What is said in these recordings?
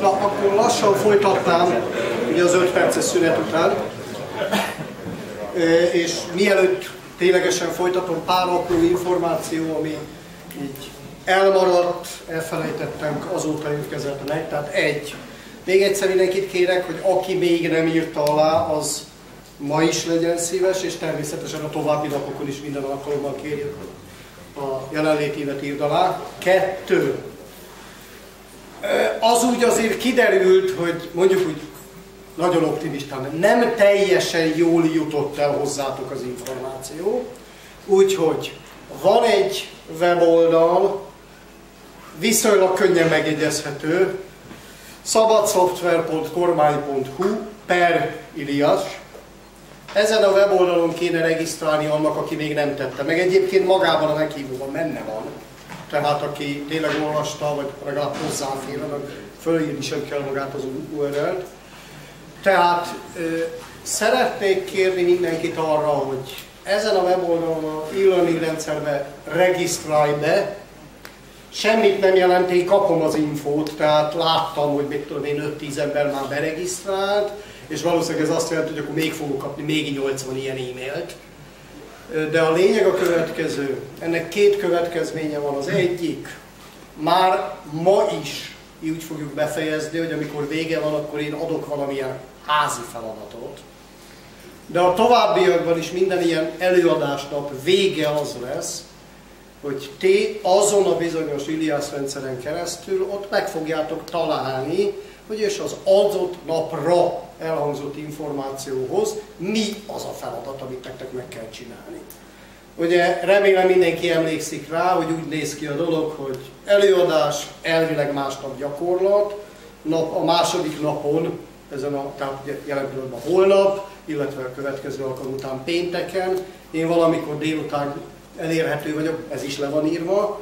Na, akkor lassan folytatnám, ugye az 5 perces szünet után. Ö, És mielőtt ténylegesen folytatom, pár apró információ, ami így elmaradt, elfelejtettem, azóta érkezett meg. Tehát egy, még egyszer mindenkit kérek, hogy aki még nem írta alá, az ma is legyen szíves, és természetesen a további napokon is minden alkalommal kérjük, hogy a jelenlétévet írd alá. Kettő, az úgy azért kiderült, hogy mondjuk úgy nagyon optimistán, nem teljesen jól jutott el hozzátok az információ, úgyhogy van egy weboldal, viszonylag könnyen megjegyezhető, szabadsoftware.kormány.hu per Ilias. Ezen a weboldalon kéne regisztrálni annak, aki még nem tette meg. Egyébként magában a meghívóban benne van. Tehát aki tényleg olvasta, vagy legalább hozzáfér, annak fölírni sem kell magát az URL-t. Tehát ö, szeretnék kérni mindenkit arra, hogy ezen a weboldalon a e-learning rendszerbe regisztrálj be, semmit nem jelent, én kapom az infót, tehát láttam, hogy mit tudom én, 5-10 ember már beregisztrált, és valószínűleg ez azt jelenti, hogy akkor még fogok kapni még 80 ilyen e-mailt. De a lényeg a következő. Ennek két következménye van. Az egyik, már ma is úgy fogjuk befejezni, hogy amikor vége van, akkor én adok valamilyen házi feladatot. De a továbbiakban is minden ilyen előadásnap vége az lesz, hogy ti azon a bizonyos Ilias rendszeren keresztül ott meg fogjátok találni, hogy és az adott napra elhangzott információhoz mi az a feladat, amit nektek meg kell csinálni. Ugye remélem mindenki emlékszik rá, hogy úgy néz ki a dolog, hogy előadás, elvileg másnap gyakorlat, nap, a második napon, ezen a, tehát jelen pillanatban holnap, illetve a következő alkalom után pénteken, én valamikor délután elérhető vagyok, ez is le van írva.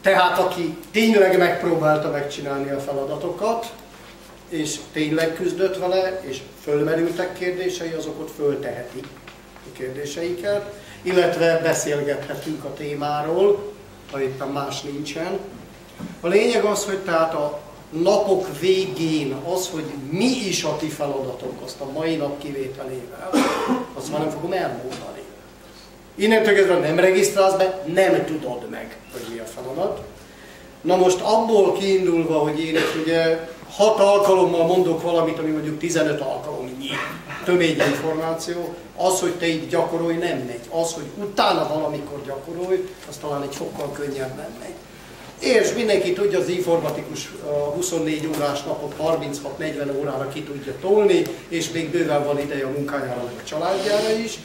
Tehát aki tényleg megpróbálta megcsinálni a feladatokat, és tényleg küzdött vele, és fölmerültek kérdései, azok ott fölteheti a kérdéseiket, illetve beszélgethetünk a témáról, ha éppen más nincsen. A lényeg az, hogy tehát a napok végén az, hogy mi is a ti feladatok, azt a mai nap kivételével, azt már nem fogom elmondani. Innentől kezdve nem regisztrálsz be, nem tudod meg, hogy mi a feladat. Na most abból kiindulva, hogy én ezt ugye hat alkalommal mondok valamit, ami mondjuk 15 alkalomnyi tömény információ, az, hogy te így gyakorolj, nem megy. Az, hogy utána valamikor gyakorolj, az talán egy sokkal könnyebben megy. És mindenki tudja, az informatikus 24 órás napot 36-40 órára ki tudja tolni, és még bőven van ideje a munkájára, a családjára is.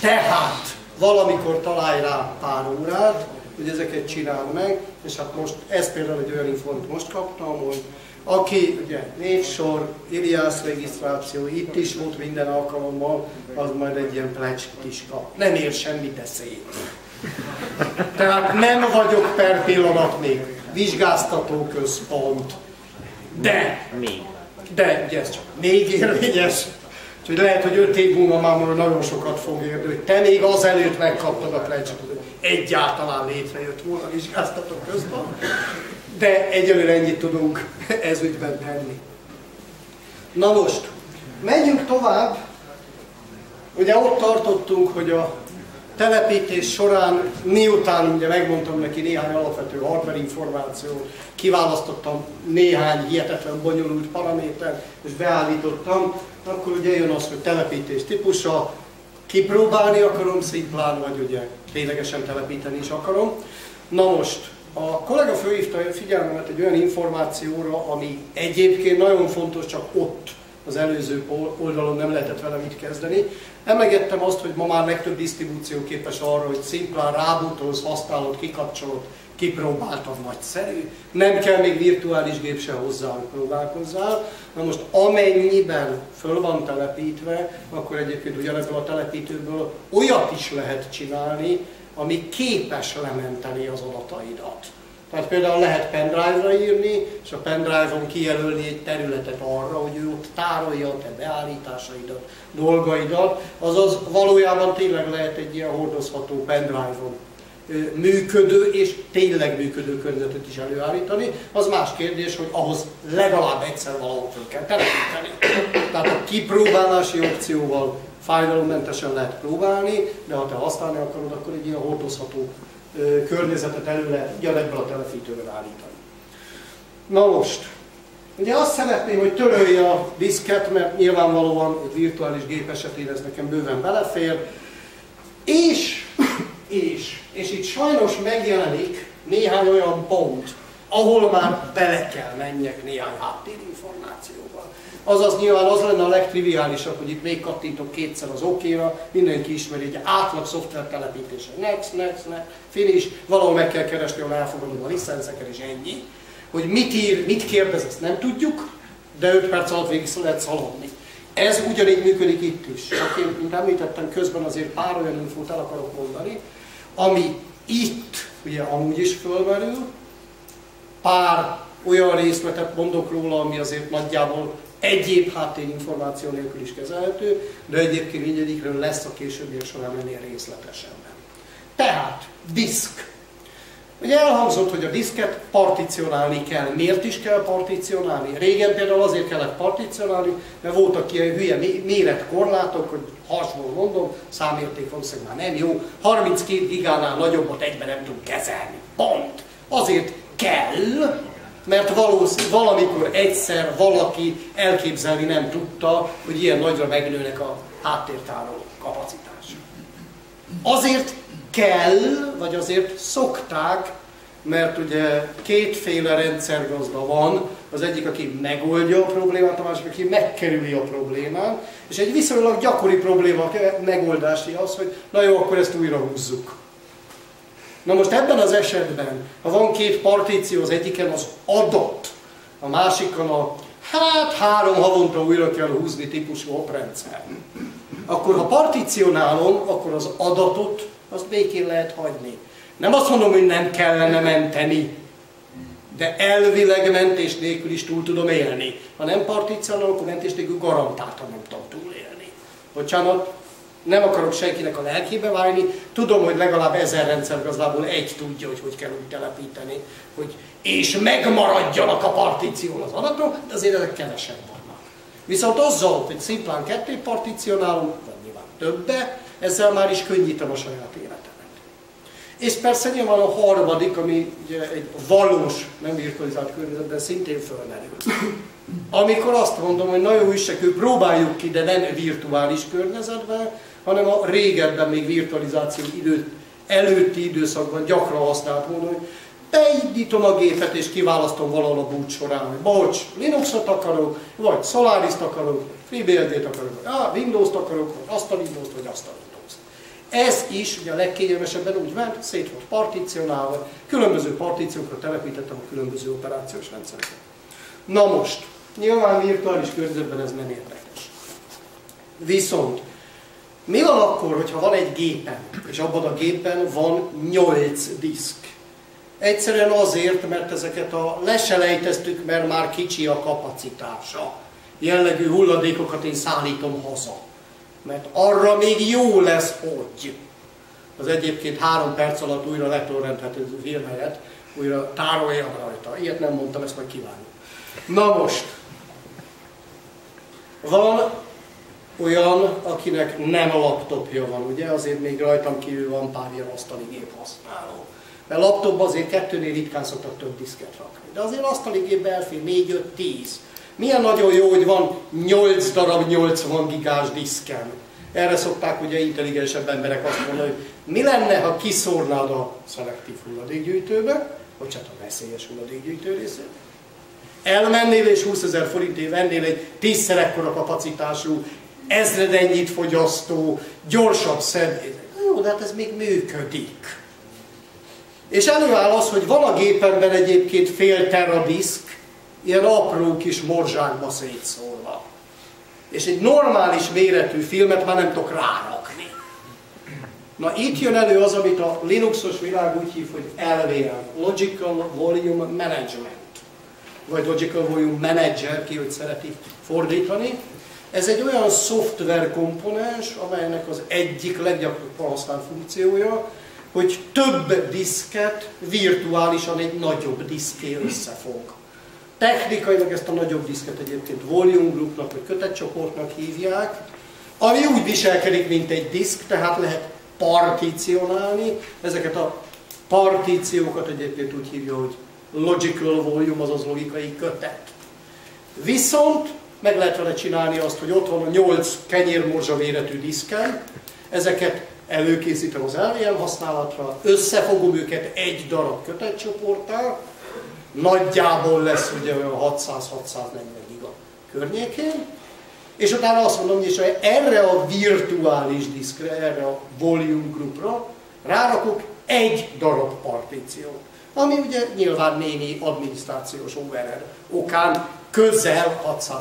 Tehát valamikor találj rá pár órát, hogy ezeket csináld meg, és hát most, ez például egy olyan infót most kaptam, hogy aki ugye névsor, Ilias regisztráció, itt is volt minden alkalommal, az majd egy ilyen plecskit is kap. Nem ér semmit, de. Tehát nem vagyok per pillanat még vizsgáztató központ, de, Még. de ugye ez csak még érvényes, úgyhogy lehet, hogy öt év múlva már nagyon sokat fog érni, hogy te még azelőtt megkaptad a hogy egyáltalán létrejött volna a vizsgáztató központ, de egyelőre ennyit tudunk ez ügyben tenni. Na most, menjünk tovább. Ugye ott tartottunk, hogy a telepítés során, miután ugye megmondtam neki néhány alapvető hardware kiválasztottam néhány hihetetlen bonyolult paramétert, és beállítottam, akkor ugye jön az, hogy telepítés típusa, kipróbálni akarom szimplán, vagy ugye ténylegesen telepíteni is akarom. Na most, a kollega főhívta a figyelmemet egy olyan információra, ami egyébként nagyon fontos, csak ott az előző oldalon nem lehetett vele mit kezdeni. Emlegettem azt, hogy ma már legtöbb disztribúció képes arra, hogy szimplán rábutolsz, használod, kikapcsolod, kipróbáltad, nagyszerű. Nem kell még virtuális gép se hozzá, hogy próbálkozzál. Na most amennyiben föl van telepítve, akkor egyébként ugyanebből a telepítőből olyat is lehet csinálni, ami képes lementeni az adataidat. Tehát például lehet pendrive-ra írni, és a pendrive-on kijelölni egy területet arra, hogy ő ott tárolja a te beállításaidat, dolgaidat, azaz valójában tényleg lehet egy ilyen hordozható pendrive-on működő és tényleg működő környezetet is előállítani. Az más kérdés, hogy ahhoz legalább egyszer valahol föl kell telepíteni. Tehát a kipróbálási opcióval fájdalommentesen lehet próbálni, de ha te használni akarod, akkor egy ilyen hordozható környezetet elő lehet ugyanebből a telepítőből állítani. Na most, ugye azt szeretném, hogy törölje a diszket, mert nyilvánvalóan egy virtuális gép esetén ez nekem bőven belefér, és, és, és itt sajnos megjelenik néhány olyan pont, ahol már bele kell menjek néhány háttérinformációval. Azaz nyilván az lenne a legtriviálisabb, hogy itt még kattintok kétszer az okéra, mindenki ismeri egy átlag szoftver telepítése. Next, next, next, finish, valahol meg kell keresni, ahol elfogadom a licenszeket, és ennyi. Hogy mit ír, mit kérdez, ezt nem tudjuk, de 5 perc alatt végig lehet szaladni. Ez ugyanígy működik itt is. Csak én, mint említettem, közben azért pár olyan infót el akarok mondani, ami itt ugye amúgy is fölmerül, pár olyan részletet mondok róla, ami azért nagyjából egyéb háttérinformáció nélkül is kezelhető, de egyébként mindegyikről lesz a későbbiek során ennél részletesebben. Tehát, diszk. Ugye elhangzott, hogy a diszket particionálni kell. Miért is kell particionálni? Régen például azért kellett particionálni, mert voltak ilyen hülye méretkorlátok, hogy hasonló mondom, számérték valószínűleg már nem jó, 32 gigánál nagyobbat egyben nem tud kezelni. Pont. Azért kell, mert valószínű, valamikor egyszer valaki elképzelni nem tudta, hogy ilyen nagyra megnőnek a háttértároló kapacitása. Azért kell, vagy azért szokták, mert ugye kétféle rendszergazda van, az egyik, aki megoldja a problémát, a másik, aki megkerüli a problémát, és egy viszonylag gyakori probléma megoldási az, hogy na jó, akkor ezt újra húzzuk. Na most ebben az esetben, ha van két partíció, az egyiken az adat, a másikon a hát három havonta újra kell húzni típusú oprendszer. Akkor ha partícionálom, akkor az adatot azt békén lehet hagyni. Nem azt mondom, hogy nem kellene menteni, de elvileg mentés nélkül is túl tudom élni. Ha nem partícionálom, akkor mentés nélkül garantáltan nem tudom túlélni. Bocsánat, nem akarok senkinek a lelkébe válni, tudom, hogy legalább ezer rendszergazdából egy tudja, hogy hogy kell úgy telepíteni, hogy és megmaradjanak a partíción az adatok, de azért ezek kevesebb vannak. Viszont azzal, hogy szimplán ketté partícionálunk, vagy nyilván többe, ezzel már is könnyítem a saját életemet. És persze nyilván a harmadik, ami ugye egy valós, nem virtualizált környezetben szintén fölmerül. Amikor azt mondom, hogy nagyon is próbáljuk ki, de nem virtuális környezetben, hanem a régebben még virtualizáció időt, előtti időszakban gyakran használt módon, hogy beindítom a gépet és kiválasztom valahol a boot során, hogy bocs, Linuxot akarok, vagy Solaris-t akarok, FreeBSD-t akarok, vagy Windows-t akarok, vagy azt a Windows-t, vagy azt a Windows-t. Ez is ugye a legkényelmesebben úgy ment, szét volt particionálva, különböző partíciókra telepítettem a különböző operációs rendszereket. Na most, nyilván virtuális környezetben ez nem érdekes. Viszont mi van akkor, hogyha van egy gépen, és abban a gépen van 8 diszk? Egyszerűen azért, mert ezeket a leselejteztük, mert már kicsi a kapacitása. Jellegű hulladékokat én szállítom haza. Mert arra még jó lesz, hogy az egyébként három perc alatt újra letorrenthető filmhelyet, újra tároljam rajta. Ilyet nem mondtam, ezt majd kívánjuk. Na most, van olyan, akinek nem laptopja van, ugye? Azért még rajtam kívül van pár ilyen asztali gép használó. Mert laptopban azért kettőnél ritkán szoktak több diszket rakni. De azért asztali gépbe elfér 4, 5, 10. Milyen nagyon jó, hogy van 8 darab 80 gigás diszkem. Erre szokták ugye intelligensebb emberek azt mondani, hogy mi lenne, ha kiszórnád a szelektív hulladékgyűjtőbe, vagy hát a veszélyes hulladékgyűjtő részét. Elmennél és 20 ezer forintért vennél egy tízszer ekkora kapacitású, ezredennyit fogyasztó, gyorsabb szed. Jó, de hát ez még működik. És előáll az, hogy van a gépemben egyébként fél teradiszk, ilyen apró kis morzsákba szétszólva. És egy normális méretű filmet már nem tudok rárakni. Na itt jön elő az, amit a Linuxos világ úgy hív, hogy LVM, Logical Volume Management. Vagy Logical Volume Manager, ki hogy szereti fordítani. Ez egy olyan szoftver komponens, amelynek az egyik leggyakrabban használt funkciója, hogy több diszket virtuálisan egy nagyobb diszké összefog. Technikailag ezt a nagyobb diszket egyébként volume groupnak vagy kötetcsoportnak hívják, ami úgy viselkedik, mint egy diszk, tehát lehet particionálni. Ezeket a partíciókat egyébként úgy hívja, hogy logical volume, azaz logikai kötet. Viszont meg lehet vele csinálni azt, hogy ott van a 8 kenyérmorzsa méretű diszkem, ezeket előkészítem az LVM használatra, összefogom őket egy darab kötetcsoporttal, nagyjából lesz ugye olyan 600-640 giga környékén, és utána azt mondom, hogy erre a virtuális diszkre, erre a volume groupra rárakok egy darab partíciót, ami ugye nyilván némi adminisztrációs overhead okán közel 600-640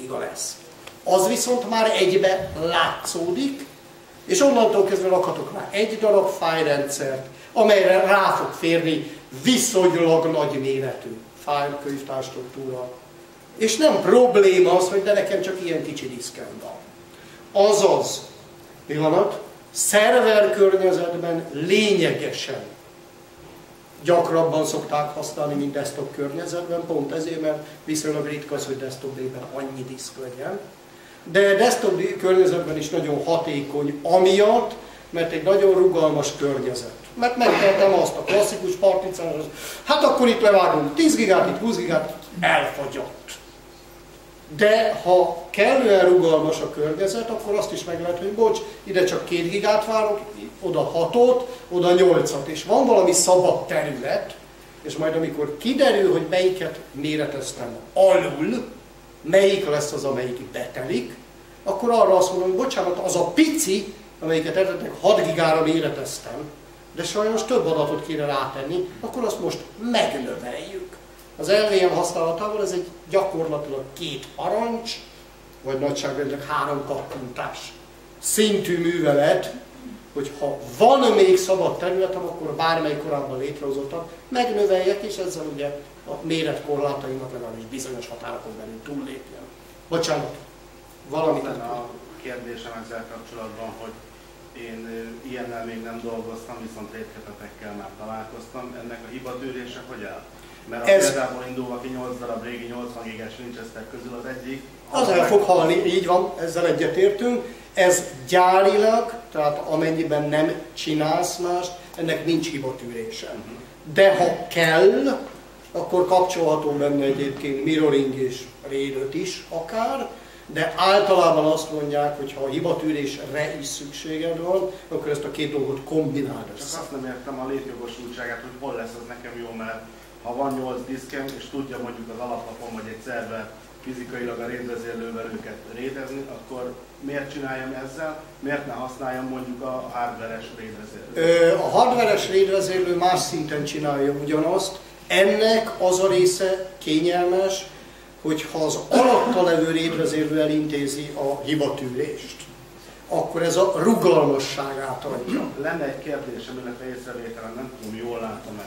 giga lesz. Az viszont már egybe látszódik, és onnantól kezdve rakhatok rá egy darab fájrendszert, amelyre rá fog férni viszonylag nagy méretű fájl struktúra. És nem probléma az, hogy de nekem csak ilyen kicsi diszkem van. Azaz, pillanat, szerver környezetben lényegesen gyakrabban szokták használni, mint desktop környezetben, pont ezért, mert viszonylag ritka az, hogy desktop-ben annyi diszk legyen. De desktop környezetben is nagyon hatékony, amiatt, mert egy nagyon rugalmas környezet. Mert megtehetem azt a klasszikus particános, hát akkor itt levágunk 10 gigát, itt 20 gigát, elfogyott. De ha kellően rugalmas a környezet, akkor azt is meg lehet, hogy bocs, ide csak 2 gigát várok, oda 6-ot, oda 8-at, és van valami szabad terület, és majd amikor kiderül, hogy melyiket méreteztem alul, melyik lesz az, amelyik betelik, akkor arra azt mondom, hogy bocsánat, az a pici, amelyiket eredetileg 6 gigára méreteztem, de sajnos több adatot kéne rátenni, akkor azt most megnöveljük. Az LVM használatával ez egy gyakorlatilag két parancs, vagy nagyságrendileg három kattintás szintű művelet, hogy ha van még szabad területem, akkor bármely korábban létrehozottak, megnöveljek, és ezzel ugye a méretkorlátaimat legalábbis bizonyos határokon belül túllépjen. Bocsánat, valamit a kérdésem ezzel kapcsolatban, hogy én ilyennel még nem dolgoztam, viszont rétketetekkel már találkoztam. Ennek a hibatűrése hogy áll? Mert Ez... például indulva ki 8 darab régi 80 gigas Winchester közül az egyik. Az el fog halni, így van, ezzel egyetértünk. Ez gyárilag, tehát amennyiben nem csinálsz mást, ennek nincs hibatűrése. De ha kell, akkor kapcsolható benne egyébként mirroring és raid is akár, de általában azt mondják, hogy ha a hibatűrésre is szükséged van, akkor ezt a két dolgot kombináld össze. Csak azt nem értem a létjogosultságát, hogy hol lesz az nekem jó, mert ha van 8 diszkem, és tudja mondjuk az alaplapon, vagy egy szerver fizikailag a rédvezérlővel őket rédezni, akkor miért csináljam ezzel, miért ne használjam mondjuk a hardveres rédvezérlőt? A hardveres rédvezérlő más szinten csinálja ugyanazt, ennek az a része kényelmes, hogyha az alatta levő rétvezérlő elintézi a hibatűrést, akkor ez a rugalmasságát adja. Lenne egy kérdésem, illetve észrevételem, nem tudom, jól látom-e.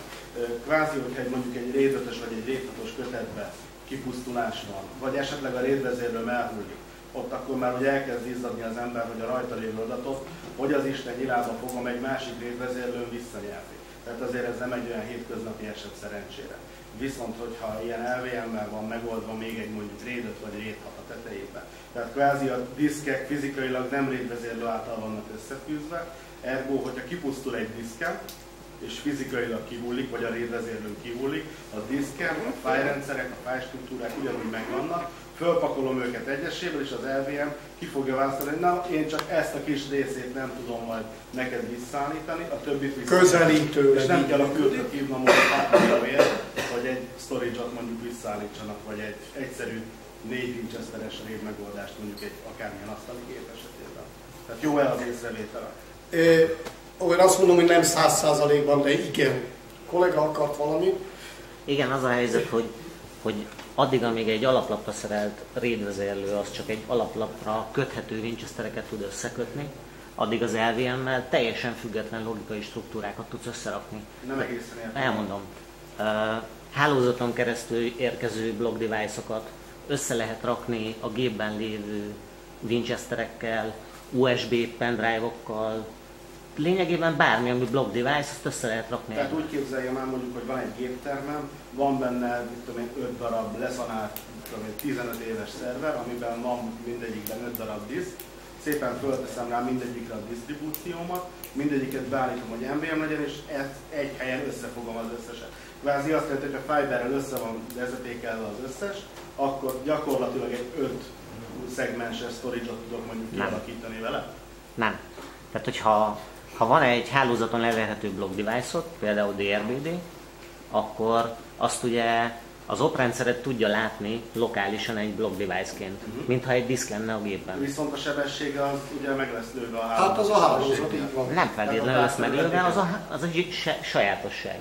Kvázi, hogyha egy, mondjuk egy rédötös vagy egy rédhatos kötetbe kipusztulás van, vagy esetleg a rédvezérlő elhullik, ott akkor már hogy elkezd izzadni az ember, hogy a rajta lévő adatot, hogy az Isten nyilába fogom egy másik rédvezérlőn visszanyerni. Tehát azért ez nem egy olyan hétköznapi eset szerencsére. Viszont, hogyha ilyen LVM-mel van megoldva még egy mondjuk RAID 5 vagy RAID 6 a tetejében, tehát kvázi a diszkek fizikailag nem RAID vezérlő által vannak összefűzve, ergo, hogyha kipusztul egy diszkem, és fizikailag kihullik, vagy a RAID vezérlő kihullik, a diszkem, a fájrendszerek, a fájstruktúrák ugyanúgy megvannak, fölpakolom őket egyesével, és az LVM ki fogja választani, hogy na, én csak ezt a kis részét nem tudom majd neked visszaállítani, a többit visszaállítani. És nem kell a küldőt hívnom azért, hogy egy storage-ot mondjuk visszaállítsanak, vagy egy egyszerű négy Winchesteres rév megoldást mondjuk egy akármilyen asztali gép esetében. Tehát jó el az észrevétele? Olyan azt mondom, hogy nem száz százalékban, de igen. A kollega akart valamit? Igen, az a helyzet, hogy, hogy addig, amíg egy alaplapra szerelt rédvezérlő az csak egy alaplapra köthető Winchestereket tud összekötni, addig az LVM-mel teljesen független logikai struktúrákat tudsz összerakni. Nem egészen értem. Elmondom. Hálózaton keresztül érkező block device-okat össze lehet rakni a gépben lévő Winchesterekkel, USB pendrive-okkal, lényegében bármi, ami block device, azt össze lehet rakni. Tehát úgy képzeljem el mondjuk, hogy van egy géptermem, van benne, mit tudom én, 5 darab leszanált, tudom én, 15 éves szerver, amiben van mindegyikben 5 darab diszk, szépen fölteszem rá mindegyikre a disztribúciómat, mindegyiket beállítom, hogy MVM legyen, és ezt egy helyen összefogom az összeset. Kvázi azt jelenti, hogy a Fiberrel össze van vezetékelve az összes, akkor gyakorlatilag egy 5 szegmenses storage-ot tudok mondjuk kialakítani vele? Nem. Tehát, hogyha ha van egy hálózaton leverhető block device-ot, például DRBD, akkor azt ugye az oprendszeret tudja látni lokálisan egy block device-ként, uh-huh. mintha egy diszk lenne a gépben. Viszont a sebessége az ugye meg lesz lőve a hálózat. Hát az a hálózat, így van. Nem feltétlenül lesz meglőve, az, a, az egy sajátosság.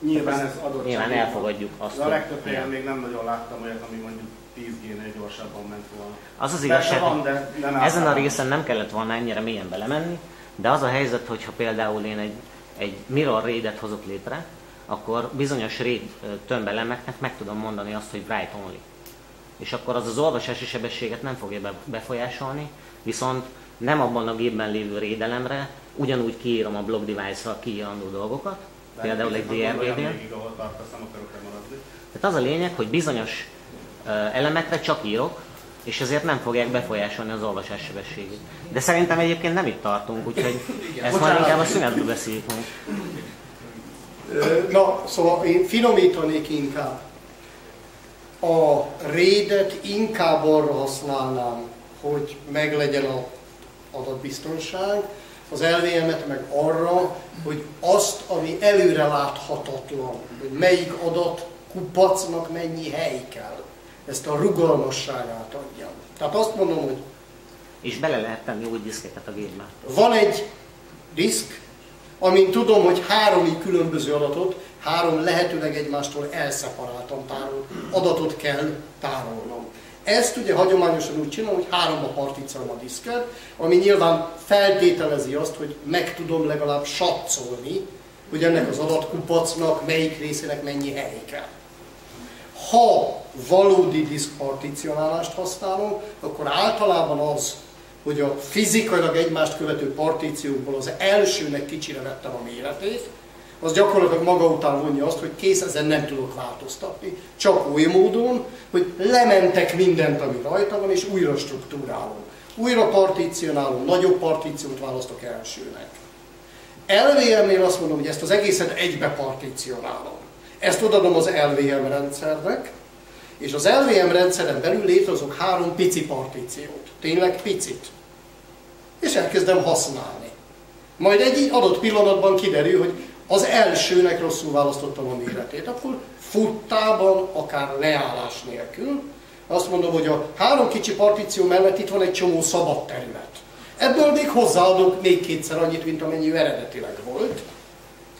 Nyilván ez adott. Nyilván elfogadjuk azt. De a legtöbb helyen még nem nagyon láttam olyat, ami mondjuk 10G-nél gyorsabban ment volna. Az az igazság, van, de ezen a részen nem kellett volna ennyire mélyen belemenni, de az a helyzet, hogyha például én egy, egy mirror raid hozok létre, akkor bizonyos raid tömbelemeknek meg tudom mondani azt, hogy write only. És akkor az az olvasási sebességet nem fogja befolyásolni, viszont nem abban a gépben lévő rédelemre, ugyanúgy kiírom a block device-ra kiírandó dolgokat, De például egy DRB-nél. Tehát az a lényeg, hogy bizonyos elemekre csak írok, és ezért nem fogják befolyásolni az olvasás sebességét. De szerintem egyébként nem itt tartunk, úgyhogy ezt már inkább a szünetből beszéljük meg. Na, szóval én finomítanék inkább. A rédet inkább arra használnám, hogy meglegyen a adatbiztonság, az LVM-et meg arra, hogy azt, ami előre láthatatlan, hogy melyik adat kupacnak mennyi hely kell ezt a rugalmasságát adjam. Tehát azt mondom, hogy... És bele lehet tenni új diszkeket a gépbe. Van egy diszk, amin tudom, hogy három különböző adatot, három lehetőleg egymástól elszeparáltan tárol, adatot kell tárolnom. Ezt ugye hagyományosan úgy csinálom, hogy háromba partíciálom a diszket, ami nyilván feltételezi azt, hogy meg tudom legalább satszolni, hogy ennek az adatkupacnak melyik részének mennyi hely kell. Ha valódi diszkparticionálást használunk, akkor általában az, hogy a fizikailag egymást követő partíciókból az elsőnek kicsire vettem a méretét, az gyakorlatilag maga után vonja azt, hogy kész, ezen nem tudok változtatni. Csak oly módon, hogy lementek mindent, ami rajta van, és újra struktúrálom. Újra partícionálom, nagyobb partíciót választok elsőnek. LVM-nél azt mondom, hogy ezt az egészet egybe partícionálom. Ezt odadom az LVM rendszernek, és az LVM rendszeren belül létrehozok három pici partíciót. Tényleg picit. És elkezdem használni. Majd egy adott pillanatban kiderül, hogy az elsőnek rosszul választottam a méretét. Akkor futtában, akár leállás nélkül, azt mondom, hogy a három kicsi partíció mellett itt van egy csomó szabad terület. Ebből még hozzáadok még kétszer annyit, mint amennyi eredetileg volt.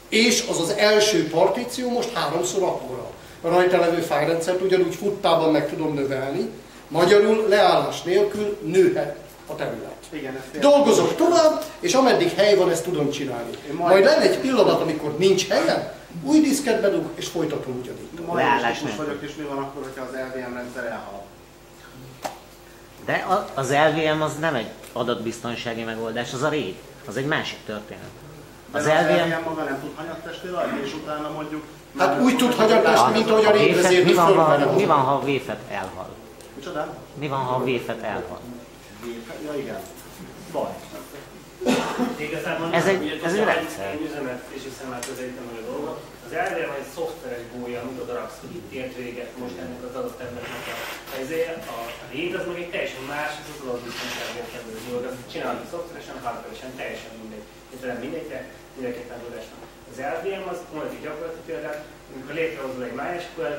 És az az első partíció most háromszor akkora a rajta levő fájrendszert ugyanúgy futtában meg tudom növelni, magyarul leállás nélkül nőhet a terület. Igen, Dolgozok tovább, és ameddig hely van, ezt tudom csinálni. Majd, majd lenne egy pillanat, amikor nincs helyen, új diszket bedug, és folytatom ugyanígy. Leállás most vagyok, és mi van akkor, hogyha az LVM rendszer elhal? De az LVM az nem egy adatbiztonsági megoldás, az a RAID, az egy másik történet. Az, az LVM maga nem tud hanyattesté rajta, és utána mondjuk... Hát úgy tud hanyattest, mint ahogy a rétvezértő mi, van, mi van, ha a véfet elhal? Micsoda? Mi van, ha a véfet elhal? Véfet? Ja igen. Baj. Igazából ez egy, ez egy rendszer. Én üzemet és hiszem már közelítem a dolgot. Az elvére egy szoftveres gólya, amit oda raksz, hogy itt ért véget most ennek az adott területnek a helyzéje. A réd az meg egy teljesen más, az adott biztonságért kerül dolog. Az csinálni szoftveresen, hardveresen, teljesen mindegy. Ez nem mindegy, de mindenképpen van. Az LVM az mondjuk egy gyakorlati példát, amikor létrehozol egy MySQL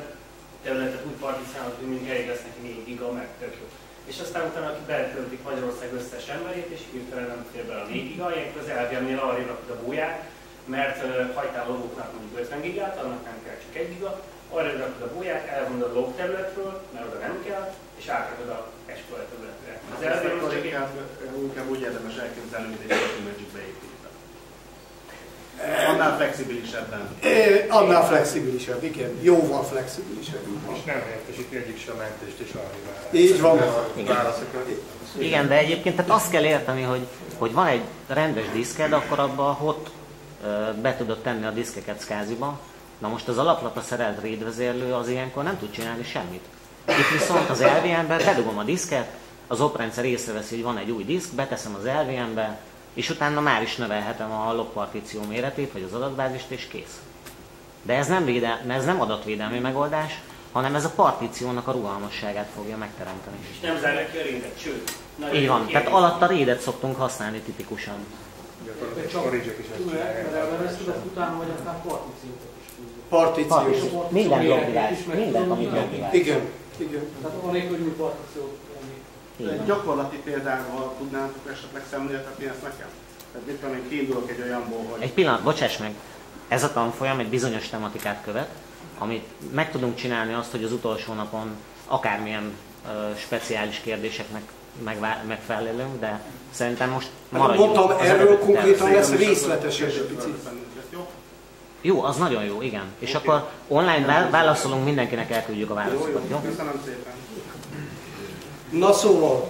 területet úgy particionálod, hogy mindig elég lesz neki 4 giga, meg tök jó és aztán utána aki beletöltik Magyarország összes emberét, és hirtelen nem fér bele a 4 giga, ilyenkor az elvérnél arra rakod a búját, mert uh, hagytál logóknak mondjuk 50 gigát, annak nem kell csak 1 giga, arra rakod a búját, elvonod a log területről, mert oda nem kell, és átrakod a SQL területre. Az elvér most inkább, inkább úgy érdemes elképzelni, mint egy documentet beépítve. Annál flexibilisebben. Annál flexibilisebb, igen. Jóval flexibilisebb. És nem helyettesíti egyik sem a mentést és archiválás. Így van. Igen. Igen, de egyébként tehát azt kell érteni, hogy, hogy van egy rendes diszked, akkor abba hot be tudod tenni a diszkeket SCSI-ba. Na most az alaplapra szerelt RAID vezérlő az ilyenkor nem tud csinálni semmit. Itt viszont az LVM-be bedugom a diszket, az oprendszer észreveszi, hogy van egy új diszk, beteszem az LVM-be, és utána már is növelhetem a logpartíció méretét, vagy az adatbázist, és kész. De ez nem, védel, ez nem adatvédelmi megoldás, hanem ez a partíciónak a rugalmasságát fogja megteremteni. És nem zárja ki a rédet, sőt. Így van, tehát alatt a rédet szoktunk használni tipikusan. Partíció. Minden logirás, minden, ami logirás. Igen, igen. Tehát anélkül, hogy partíciót egy gyakorlati példával tudnánk esetleg szemléltetni ezt nekem? Tehát mit tudom én, kiindulok egy olyanból, hogy... Egy pillanat, bocsáss meg! Ez a tanfolyam egy bizonyos tematikát követ, amit meg tudunk csinálni azt, hogy az utolsó napon akármilyen ö, speciális kérdéseknek megfelelünk, de szerintem most hát maradjunk. Mondtam, erről konkrétan lesz részletesebb Jó, az nagyon jó, igen. És okay. akkor online válaszolunk, mindenkinek elküldjük a válaszokat, jó? jó? Köszönöm szépen. Na szóval,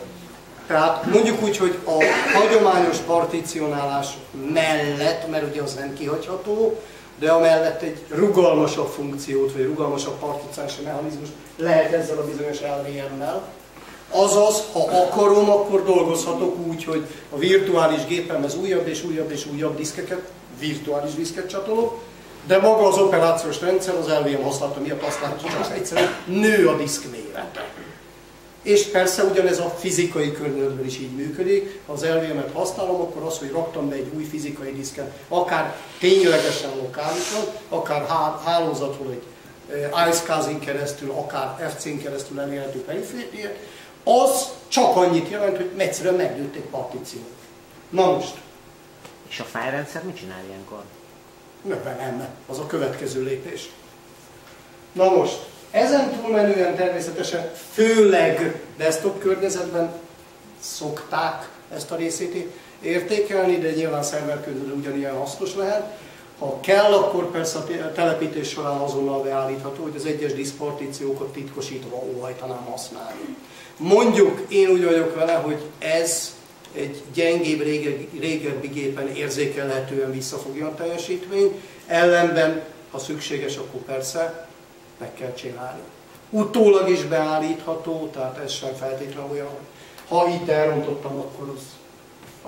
tehát mondjuk úgy, hogy a hagyományos particionálás mellett, mert ugye az nem kihagyható, de amellett egy rugalmasabb funkciót, vagy rugalmasabb particionálási mechanizmus lehet ezzel a bizonyos LVM-mel. Azaz, ha akarom, akkor dolgozhatok úgy, hogy a virtuális gépemhez újabb és újabb és újabb diszkeket, virtuális diszket csatolok, de maga az operációs rendszer az LVM használata miatt azt látjuk, hogy egyszerűen nő a diszk mérete. És persze ugyanez a fizikai környezetben is így működik. Ha az LVM-et használom, akkor az, hogy raktam be egy új fizikai diszket, akár ténylegesen lokálisan, akár hálózatról egy eh, ISCAS-in keresztül, akár FC-n keresztül elérhető perifériát, az csak annyit jelent, hogy egyszerűen megnőtt egy partíció. Na most. És a fájrendszer mit csinál ilyenkor? Nem, az a következő lépés. Na most, ezen túlmenően természetesen főleg desktop környezetben szokták ezt a részét értékelni, de nyilván szerver körül ugyanilyen hasznos lehet. Ha kell, akkor persze a telepítés során azonnal beállítható, hogy az egyes diszpartíciókat titkosítva óhajtanám használni. Mondjuk én úgy vagyok vele, hogy ez egy gyengébb, régebbi gépen érzékelhetően visszafogja a teljesítmény, ellenben, ha szükséges, akkor persze meg kell csinálni. Utólag is beállítható, tehát ez sem feltétlenül olyan, hogy ha itt elrontottam, akkor az,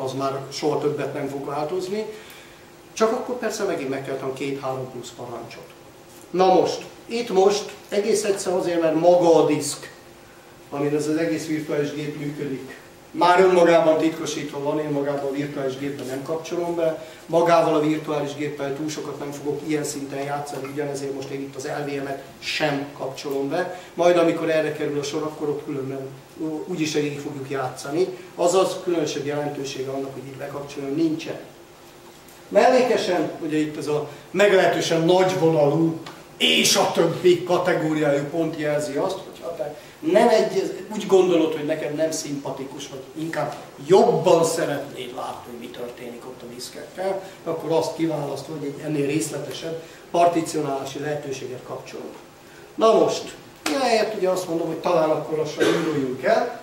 az már soha többet nem fog változni. Csak akkor persze megint meg kell két-három plusz parancsot. Na most, itt most egész egyszer azért, mert maga a diszk, amin ez az egész virtuális gép működik, már önmagában titkosítva van, én magában a virtuális gépben nem kapcsolom be, magával a virtuális géppel túl sokat nem fogok ilyen szinten játszani, ugyanezért most én itt az LVM-et sem kapcsolom be. Majd amikor erre kerül a sor, akkor ott különben úgyis végig fogjuk játszani. Azaz különösebb jelentősége annak, hogy itt bekapcsolom, nincsen. Mellékesen, ugye itt ez a meglehetősen nagyvonalú és a többi kategóriájú pont jelzi azt, hogy ha te nem egy, úgy gondolod, hogy neked nem szimpatikus, vagy inkább jobban szeretnéd látni, hogy mi történik ott a diszkekkel, akkor azt kiválaszt, hogy egy ennél részletesebb particionálási lehetőséget kapcsolunk. Na most, ehelyett ugye azt mondom, hogy talán akkor lassan induljunk el.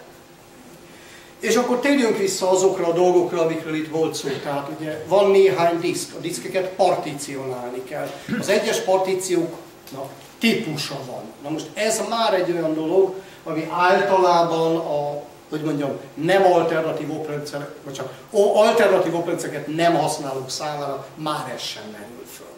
És akkor térjünk vissza azokra a dolgokra, amikről itt volt szó. Tehát ugye van néhány diszk, a diszkeket particionálni kell. Az egyes partícióknak típusa van. Na most ez már egy olyan dolog, ami általában a hogy mondjam, nem alternatív oprendszer, vagy csak alternatív oprendszereket nem használók számára már ez sem merül föl.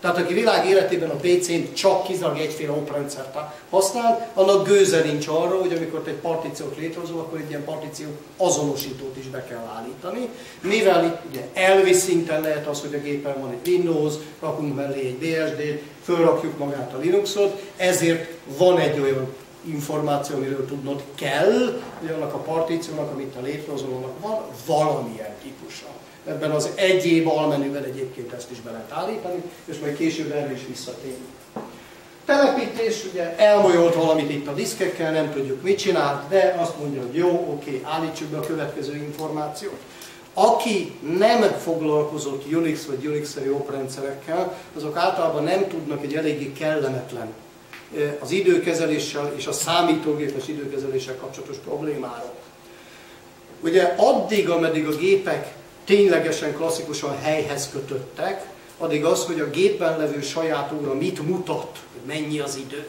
Tehát aki világ életében a PC-n csak kizárólag egyféle oprendszert használ, annak gőze nincs arra, hogy amikor egy partíciót létrehozol, akkor egy ilyen partíció azonosítót is be kell állítani. Mivel itt ugye elvi szinten lehet az, hogy a gépen van egy Windows, rakunk mellé egy BSD-t, fölrakjuk magát a Linuxot, ezért van egy olyan információ, amiről tudnod kell, hogy annak a partíciónak, amit te létrehozol, annak van valamilyen típusa. Ebben az egyéb almenüben egyébként ezt is be lehet állítani, és majd később erre is visszatérünk. Telepítés, ugye elmolyolt valamit itt a diszkekkel, nem tudjuk mit csinál, de azt mondja, hogy jó, oké, állítsuk be a következő információt. Aki nem foglalkozott Unix vagy Unix-szerű oprendszerekkel, azok általában nem tudnak egy eléggé kellemetlen az időkezeléssel és a számítógépes időkezeléssel kapcsolatos problémáról. Ugye addig, ameddig a gépek ténylegesen klasszikusan helyhez kötöttek, addig az, hogy a gépben levő saját óra mit mutat, hogy mennyi az idő.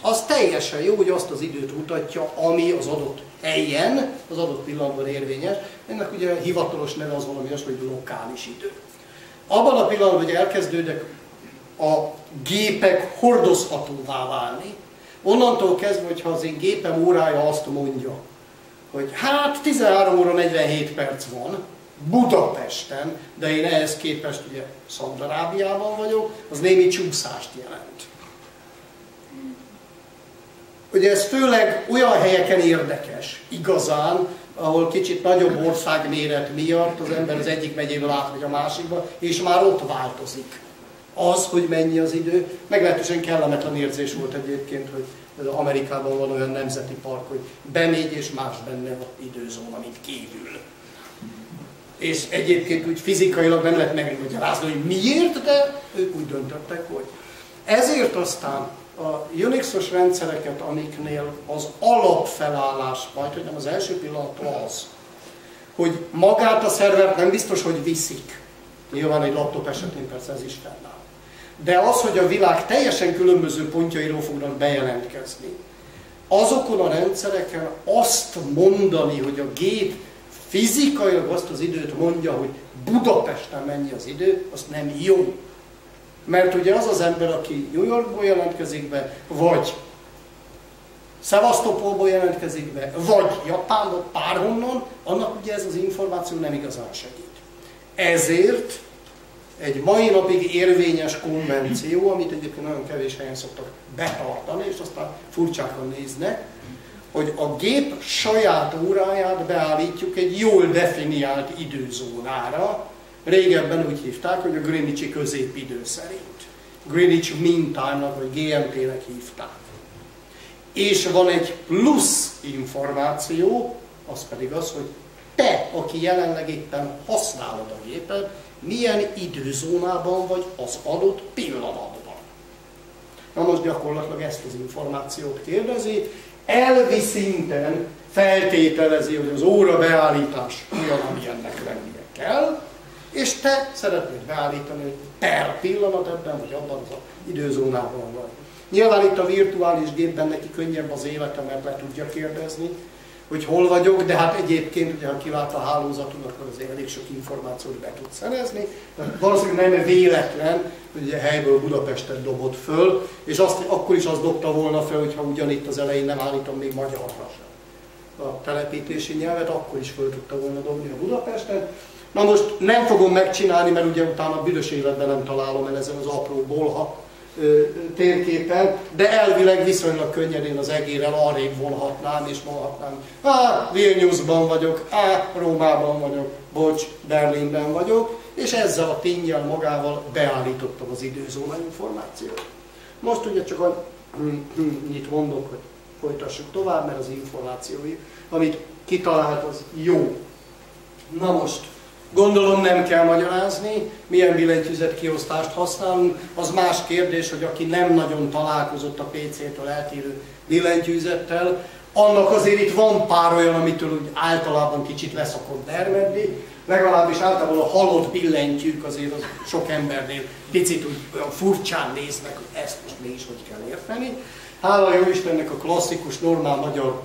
Az teljesen jó, hogy azt az időt mutatja, ami az adott helyen, az adott pillanatban érvényes. Ennek ugye hivatalos neve az valami olyasmi, hogy lokális idő. Abban a pillanatban, hogy elkezdődnek a gépek hordozhatóvá válni, onnantól kezdve, hogyha az én gépem órája azt mondja, hogy hát 13 óra 47 perc van, Budapesten, de én ehhez képest ugye Szaudarábiában vagyok, az némi csúszást jelent. Ugye ez főleg olyan helyeken érdekes, igazán, ahol kicsit nagyobb országméret miatt az ember az egyik megyéből átmegy a másikba, és már ott változik az, hogy mennyi az idő. Meglehetősen kellemetlen érzés volt egyébként, hogy Amerikában van olyan nemzeti park, hogy bemegy és más benne ott időzóna, mint kívül. És egyébként úgy fizikailag nem lehet megmagyarázni, hogy miért, de ők úgy döntöttek, hogy. Ezért aztán a Unixos rendszereket, amiknél az alapfelállás, majd hogy nem az első pillanat az, hogy magát a szervert nem biztos, hogy viszik. Nyilván egy laptop esetén persze ez is fennáll. De az, hogy a világ teljesen különböző pontjairól fognak bejelentkezni, azokon a rendszereken azt mondani, hogy a gép fizikailag azt az időt mondja, hogy Budapesten mennyi az idő, azt nem jó. Mert ugye az az ember, aki New Yorkból jelentkezik be, vagy Szevasztopolból jelentkezik be, vagy Japánból, párhonnan, annak ugye ez az információ nem igazán segít. Ezért egy mai napig érvényes konvenció, amit egyébként nagyon kevés helyen szoktak betartani, és aztán furcsákan néznek, hogy a gép saját óráját beállítjuk egy jól definiált időzónára. Régebben úgy hívták, hogy a Greenwichi középidő szerint. Greenwich Mean Time-nak, vagy GMT-nek hívták. És van egy plusz információ, az pedig az, hogy te, aki jelenleg éppen használod a gépet, milyen időzónában vagy az adott pillanatban. Na most gyakorlatilag ezt az információt kérdezi, elvi szinten feltételezi, hogy az óra beállítás olyan, ami ennek lennie kell, és te szeretnéd beállítani, hogy per pillanat ebben, vagy abban az időzónában vagy. Nyilván itt a virtuális gépben neki könnyebb az élete, mert le tudja kérdezni, hogy hol vagyok, de hát egyébként, ugye, ha kilát a hálózaton, akkor azért elég sok információt be tud szerezni. De valószínűleg nem véletlen, hogy ugye helyből Budapestet dobott föl, és azt, akkor is azt dobta volna föl, hogyha ugyanitt az elején nem állítom még magyarra sem a telepítési nyelvet, akkor is föl tudta volna dobni a Budapesten. Na most nem fogom megcsinálni, mert ugye utána büdös életben nem találom el ezen az apró bolha térképen, de elvileg viszonylag könnyedén az egérrel arrébb vonhatnám, és mondhatnám, á, Vilniusban vagyok, á, Rómában vagyok, bocs, Berlinben vagyok, és ezzel a tényel magával beállítottam az időzóna információt. Most ugye csak annyit mondok, hogy folytassuk tovább, mert az információi, amit kitalált, az jó. Na most, Gondolom nem kell magyarázni, milyen billentyűzet kiosztást használunk. Az más kérdés, hogy aki nem nagyon találkozott a PC-től eltérő billentyűzettel, Annak azért itt van pár olyan, amitől úgy általában kicsit leszokott dermedni, legalábbis általában a halott billentyűk azért az sok embernél picit úgy olyan furcsán néznek, hogy ezt most mi is hogy kell érteni. Hála jó Istennek a klasszikus, normál magyar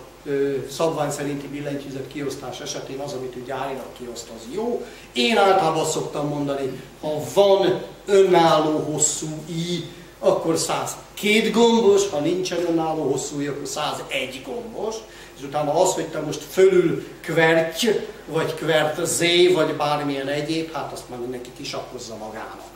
szabvány szerinti billentyűzet kiosztás esetén az, amit ő gyárilag kioszt, az jó. Én általában szoktam mondani, ha van önálló hosszú i, akkor 102 gombos, ha nincsen önálló hosszú i, akkor 101 gombos és utána az, hogy te most fölül kverty, vagy kvert z, vagy bármilyen egyéb, hát azt már mindenki kisakkozza magának.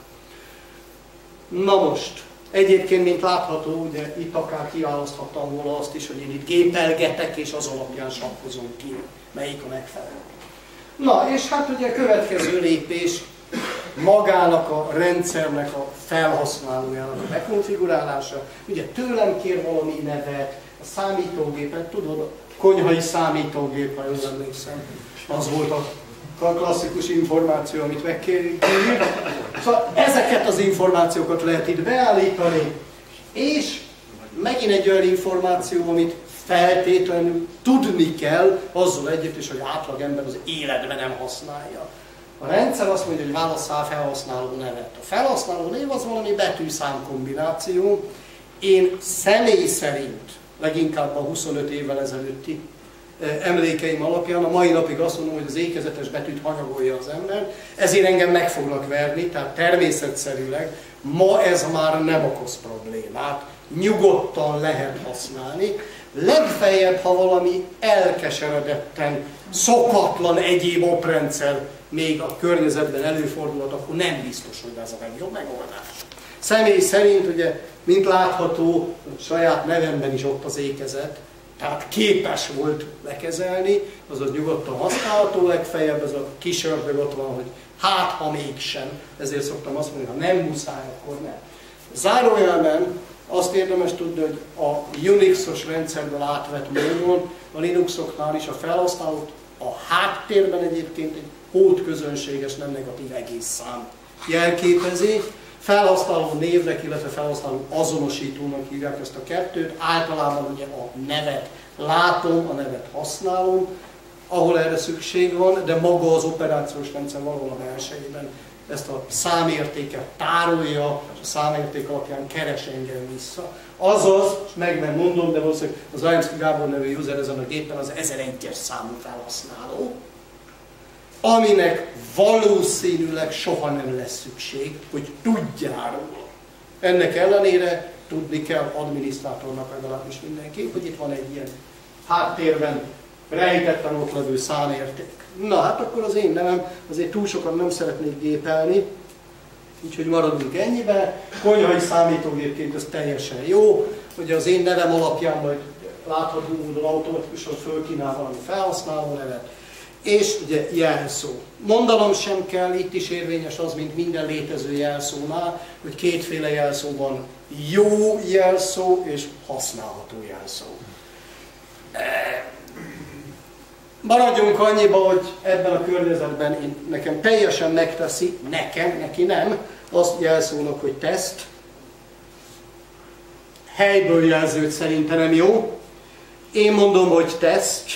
Na most, egyébként, mint látható, ugye itt akár kiválaszthattam volna azt is, hogy én itt gépelgetek, és az alapján sakkozom ki, melyik a megfelelő. Na, és hát ugye a következő lépés magának a rendszernek a felhasználójának a bekonfigurálása. Ugye tőlem kér valami nevet, a számítógépet, tudod, konyhai számítógép, ha jól emlékszem. Az volt a klasszikus információ, amit megkérjük. Szóval ezeket az információkat lehet itt beállítani, és megint egy olyan információ, amit feltétlenül tudni kell, azzal együtt is, hogy átlag ember az életben nem használja. A rendszer azt mondja, hogy válasszál felhasználó nevet. A felhasználó név az valami betűszám kombináció. Én személy szerint leginkább a 25 évvel ezelőtti emlékeim alapján, a mai napig azt mondom, hogy az ékezetes betűt hanyagolja az ember, ezért engem meg foglak verni, tehát természetszerűleg ma ez már nem okoz problémát, nyugodtan lehet használni, legfeljebb, ha valami elkeseredetten, szokatlan egyéb oprendszer még a környezetben előfordulhat, akkor nem biztos, hogy ez a legjobb megoldás. Személy szerint ugye mint látható, saját nevemben is ott az ékezet, tehát képes volt lekezelni, azaz nyugodtan használható, legfeljebb ez a kis ördög ott van, hogy hát ha mégsem, ezért szoktam azt mondani, ha nem muszáj, akkor nem. Zárójelben azt érdemes tudni, hogy a Unix-os rendszerből átvett módon a Linuxoknál is a felhasználót a háttérben egyébként egy hótközönséges, nem negatív egész szám jelképezi, felhasználó névnek, illetve felhasználó azonosítónak hívják ezt a kettőt. Általában ugye a nevet látom, a nevet használom, ahol erre szükség van, de maga az operációs rendszer valahol a belsejében ezt a számértéket tárolja, és a számérték alapján keres engem vissza. Azaz, meg nem mondom, de valószínűleg az Rajmszki Gábor nevű user ezen a gépen az 1001-es számú felhasználó, aminek valószínűleg soha nem lesz szükség, hogy tudjál róla. Ennek ellenére tudni kell adminisztrátornak legalábbis mindenki, hogy itt van egy ilyen háttérben rejtetten ott levő számérték. Na hát akkor az én nevem, azért túl sokan nem szeretnék gépelni, úgyhogy maradunk ennyibe. Konyhai számítógépként ez teljesen jó, hogy az én nevem alapján majd látható módon automatikusan fölkínál valami felhasználó nevet, és ugye jelszó. Mondanom sem kell, itt is érvényes az, mint minden létező jelszónál, hogy kétféle jelszó van, jó jelszó és használható jelszó. Maradjunk annyiba, hogy ebben a környezetben én, nekem teljesen megteszi, nekem, neki nem, azt jelszónak, hogy teszt. Helyből jelzőt szerintem nem jó. Én mondom, hogy teszt,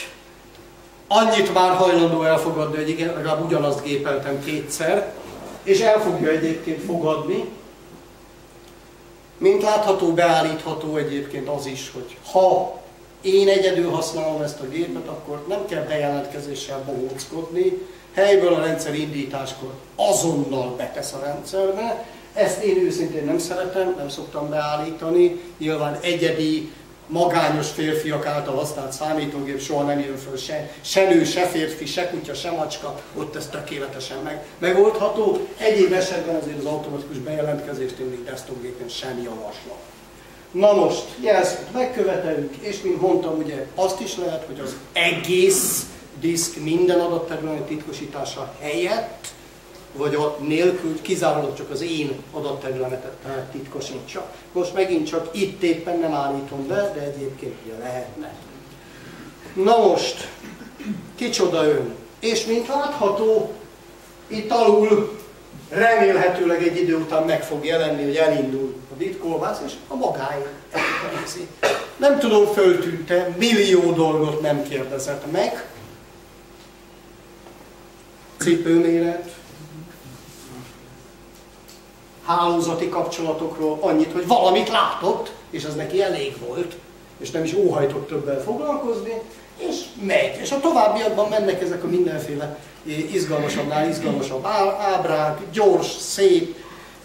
annyit már hajlandó elfogadni, hogy igen, legalább ugyanazt gépeltem kétszer, és el fogja egyébként fogadni. Mint látható, beállítható egyébként az is, hogy ha én egyedül használom ezt a gépet, akkor nem kell bejelentkezéssel bohóckodni, helyből a rendszer indításkor azonnal betesz a rendszerbe. Ezt én őszintén nem szeretem, nem szoktam beállítani. Nyilván egyedi magányos férfiak által használt számítógép soha nem jön föl se, se nő, se férfi, se kutya, se macska, ott ez tökéletesen meg, megoldható. Egyéb esetben azért az automatikus bejelentkezést én még desktopgépen sem javaslom. Na most, jelszót megkövetelünk, és mint mondtam, ugye azt is lehet, hogy az egész diszk minden adatterület titkosítása helyett vagy a nélkül kizárólag csak az én adatterületet titkosítsa. Most megint csak itt éppen nem állítom be, de egyébként ugye lehetne. Na most, kicsoda ön? És mint látható, itt alul remélhetőleg egy idő után meg fog jelenni, hogy elindul a bitkolbász, és a magáért. Nem tudom, föltűnte, millió dolgot nem kérdezett meg. Cipőméret, hálózati kapcsolatokról annyit, hogy valamit látott, és az neki elég volt, és nem is óhajtott többel foglalkozni, és megy. És a továbbiakban mennek ezek a mindenféle izgalmasabbnál izgalmasabb ábrák, gyors, szép,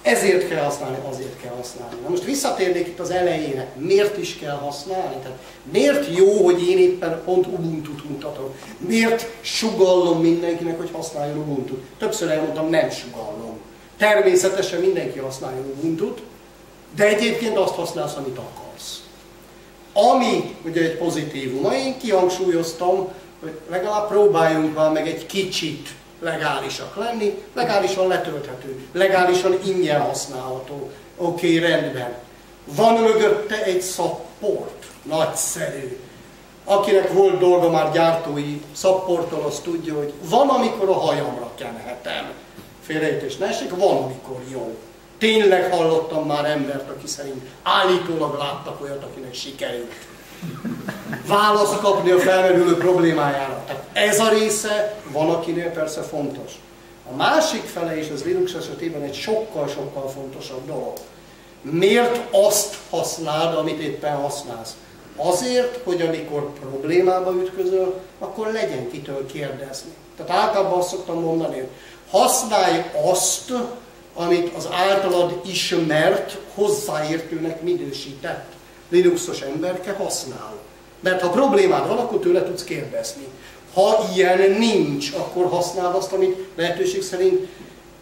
ezért kell használni, azért kell használni. Na most visszatérnék itt az elejére, miért is kell használni? Tehát miért jó, hogy én éppen pont Ubuntu-t mutatom? Miért sugallom mindenkinek, hogy használjon Ubuntu? Többször elmondtam, nem sugallom. Természetesen mindenki használja Ubuntu-t, de egyébként azt használsz, amit akarsz. Ami ugye egy pozitívum, én kihangsúlyoztam, hogy legalább próbáljunk már meg egy kicsit legálisak lenni, legálisan letölthető, legálisan ingyen használható. Oké, okay, rendben. Van mögötte egy szapport, nagyszerű. Akinek volt dolga már gyártói szapporttal, az tudja, hogy van, amikor a hajamra kenhetem. Félrejtés ne esik, van, amikor jó. Tényleg hallottam már embert, aki szerint állítólag láttak olyat, akinek sikerült választ kapni a felmerülő problémájára. Tehát ez a része van, akinél persze fontos. A másik fele is az Linux esetében egy sokkal-sokkal fontosabb dolog. Miért azt használd, amit éppen használsz? Azért, hogy amikor problémába ütközöl, akkor legyen kitől kérdezni. Tehát általában azt szoktam mondani, hogy használj azt, amit az általad ismert, hozzáértőnek minősített Linuxos emberke használ. Mert ha problémád van, akkor tőle tudsz kérdezni. Ha ilyen nincs, akkor használd azt, amit lehetőség szerint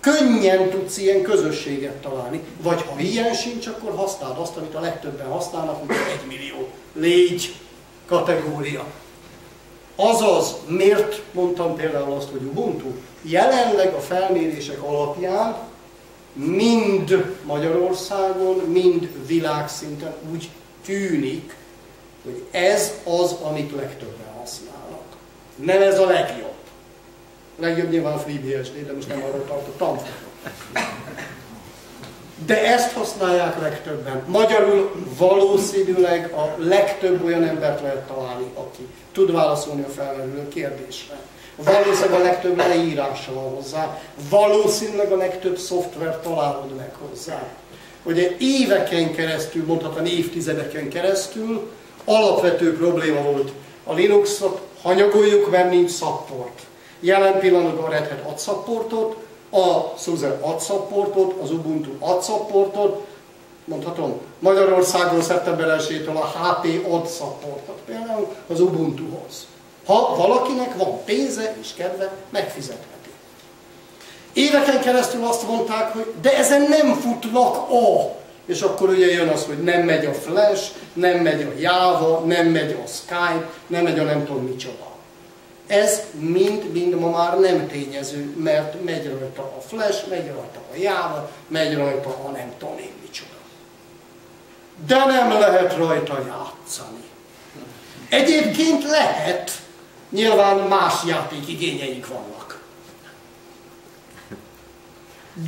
könnyen tudsz ilyen közösséget találni. Vagy ha ilyen sincs, akkor használd azt, amit a legtöbben használnak, mint egy millió. Légy kategória. Azaz, miért mondtam például azt, hogy Ubuntu? Jelenleg a felmérések alapján mind Magyarországon, mind világszinten úgy tűnik, hogy ez az, amit legtöbben használnak. Nem ez a legjobb. A legjobb nyilván a FreeBSD, de most nem arról tartottam. De ezt használják legtöbben. Magyarul valószínűleg a legtöbb olyan embert lehet találni, aki tud válaszolni a felmerülő kérdésre. Valószínűleg a legtöbb leírása van hozzá, valószínűleg a legtöbb szoftver találod meg hozzá. Ugye éveken keresztül, mondhatnám évtizedeken keresztül alapvető probléma volt a Linuxot, hanyagoljuk, mert nincs support. Jelen pillanatban a Red Hat ad supportot, a SUSE ad supportot, az Ubuntu ad supportot, mondhatom, Magyarországon szeptember 1-től a HP ad supportot, például az Ubuntuhoz. Ha valakinek van pénze és kedve, megfizetheti. Éveken keresztül azt mondták, hogy de ezen nem futnak a. És akkor ugye jön az, hogy nem megy a Flash, nem megy a Java, nem megy a Skype, nem megy a nem tudom micsoda. Ez mind-mind ma már nem tényező, mert megy rajta a Flash, megy rajta a Java, megy rajta a nem tudom én micsoda. De nem lehet rajta játszani. Egyébként lehet, nyilván más játékigényeik vannak.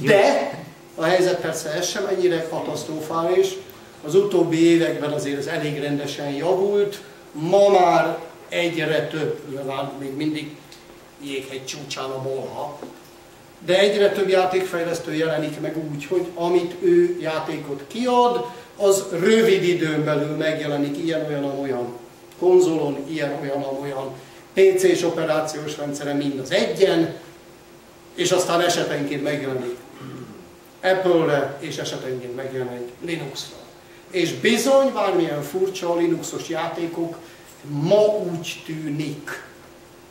De a helyzet persze ez sem ennyire katasztrofális. Az utóbbi években azért ez elég rendesen javult. Ma már egyre több, nyilván még mindig jéghegy csúcsán a bolha, de egyre több játékfejlesztő jelenik meg úgy, hogy amit ő játékot kiad, az rövid időn belül megjelenik ilyen-olyan-olyan konzolon, ilyen-olyan-olyan PC-s operációs rendszeren, mind az egyen, és aztán esetenként megjelenik Apple-re, és esetenként megjelenik Linuxra. És bizony, bármilyen furcsa a Linuxos játékok, ma úgy tűnik,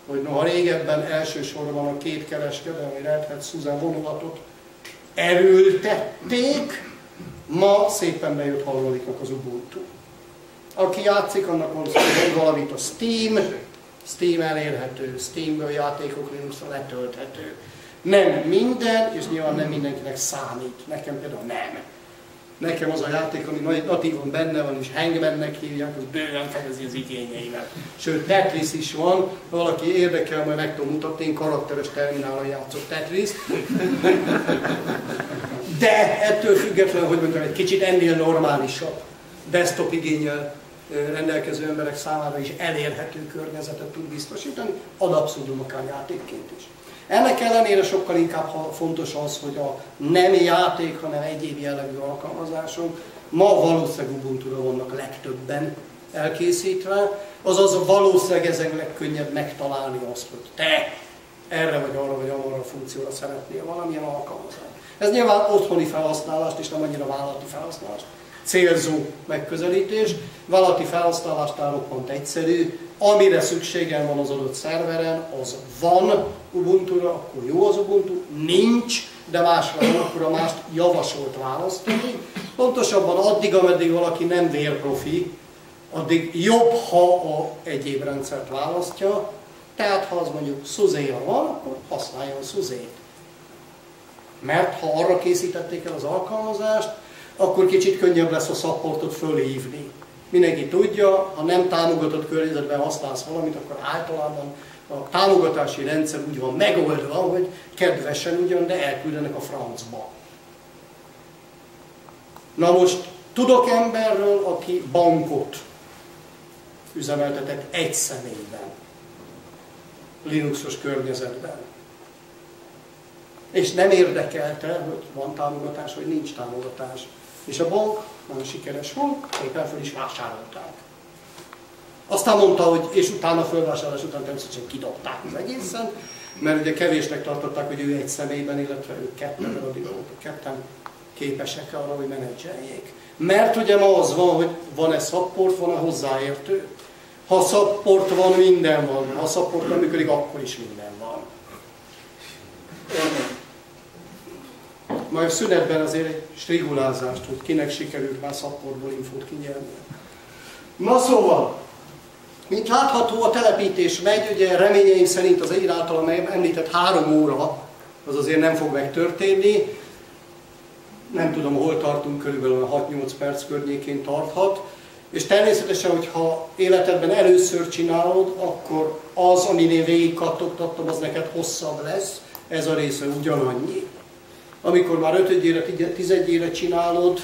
hogy noha régebben elsősorban a két kereskedelmi Red Hat Susan vonulatot erőltették, ma szépen bejött harmadiknak az Ubuntu. Aki játszik, annak mondja valamit a Steam, Steam elérhető, Steamből játékok Linuxra letölthető. Nem minden, és nyilván nem mindenkinek számít. Nekem például nem. Nekem az a játék, ami natívan benne van, és Hangmannek hívják, az bőven fedezi az igényeimet. Sőt, Tetris is van, valaki érdekel, majd meg tudom mutatni, én karakteres terminálon játszok Tetris. De ettől függetlenül, hogy mondjam, egy kicsit ennél normálisabb desktop igényel rendelkező emberek számára is elérhető környezetet tud biztosítani, ad abszurdum akár játékként is. Ennek ellenére sokkal inkább fontos az, hogy a nem játék, hanem egyéb jellegű alkalmazások ma valószínűleg Ubuntu-ra vannak legtöbben elkészítve, azaz valószínűleg ezen legkönnyebb megtalálni azt, hogy te erre vagy arra vagy arra a funkcióra szeretnél valamilyen alkalmazást. Ez nyilván otthoni felhasználást és nem annyira vállalati felhasználást célzó megközelítés. Vállalati felhasználásnál roppant egyszerű, amire szükségem van az adott szerveren, az van Ubuntu-ra, akkor jó az Ubuntu, nincs, de másra van, akkor a mást javasolt választani. Pontosabban addig, ameddig valaki nem vérprofi, addig jobb, ha a egyéb rendszert választja, tehát ha az mondjuk Szuzéra van, akkor használjon Szuzét. Mert ha arra készítették el az alkalmazást, akkor kicsit könnyebb lesz a szapportot fölhívni. Mindenki tudja, ha nem támogatott környezetben használsz valamit, akkor általában a támogatási rendszer úgy van megoldva, hogy kedvesen ugyan, de elküldenek a francba. Na most tudok emberről, aki bankot üzemeltetett egy személyben, Linuxos környezetben. És nem érdekelte, hogy van támogatás, vagy nincs támogatás. És a bank nagyon sikeres volt, éppen föl is vásárolták. Aztán mondta, hogy és utána fölvásárlás után természetesen kidobták az egészen, mert ugye kevésnek tartották, hogy ő egy személyben, illetve ők ketten, mert addig voltak ketten képesek arra, hogy menedzseljék. Mert ugye ma az van, hogy van-e support, van-e hozzáértő. Ha support van, minden van. Ha support nem működik, akkor is minden van. Majd szünetben azért egy strigulázást, hogy kinek sikerült már szapportból infót kinyerni. Na szóval, mint látható, a telepítés megy, ugye reményeim szerint az én általam említett három óra, az azért nem fog megtörténni. Nem tudom, hol tartunk, körülbelül 6-8 perc környékén tarthat. És természetesen, hogyha életedben először csinálod, akkor az, amin én végig kattogtattam, az neked hosszabb lesz. Ez a része ugyanannyi. Amikor már ötödjére, tizedjére csinálod,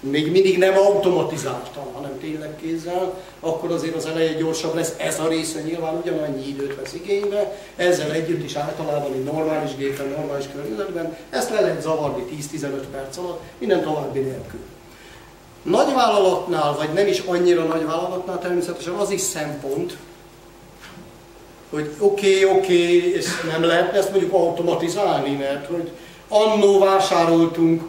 még mindig nem automatizáltan, hanem tényleg kézzel, akkor azért az eleje gyorsabb lesz. Ez a része nyilván ugyanannyi időt vesz igénybe, ezzel együtt is általában egy normális gépen, normális környezetben, ezt le lehet zavarni 10-15 perc alatt, minden további nélkül. Nagy vállalatnál, vagy nem is annyira nagy vállalatnál természetesen az is szempont, hogy oké, okay, oké, okay, és nem lehet ezt mondjuk automatizálni, mert hogy annó vásároltunk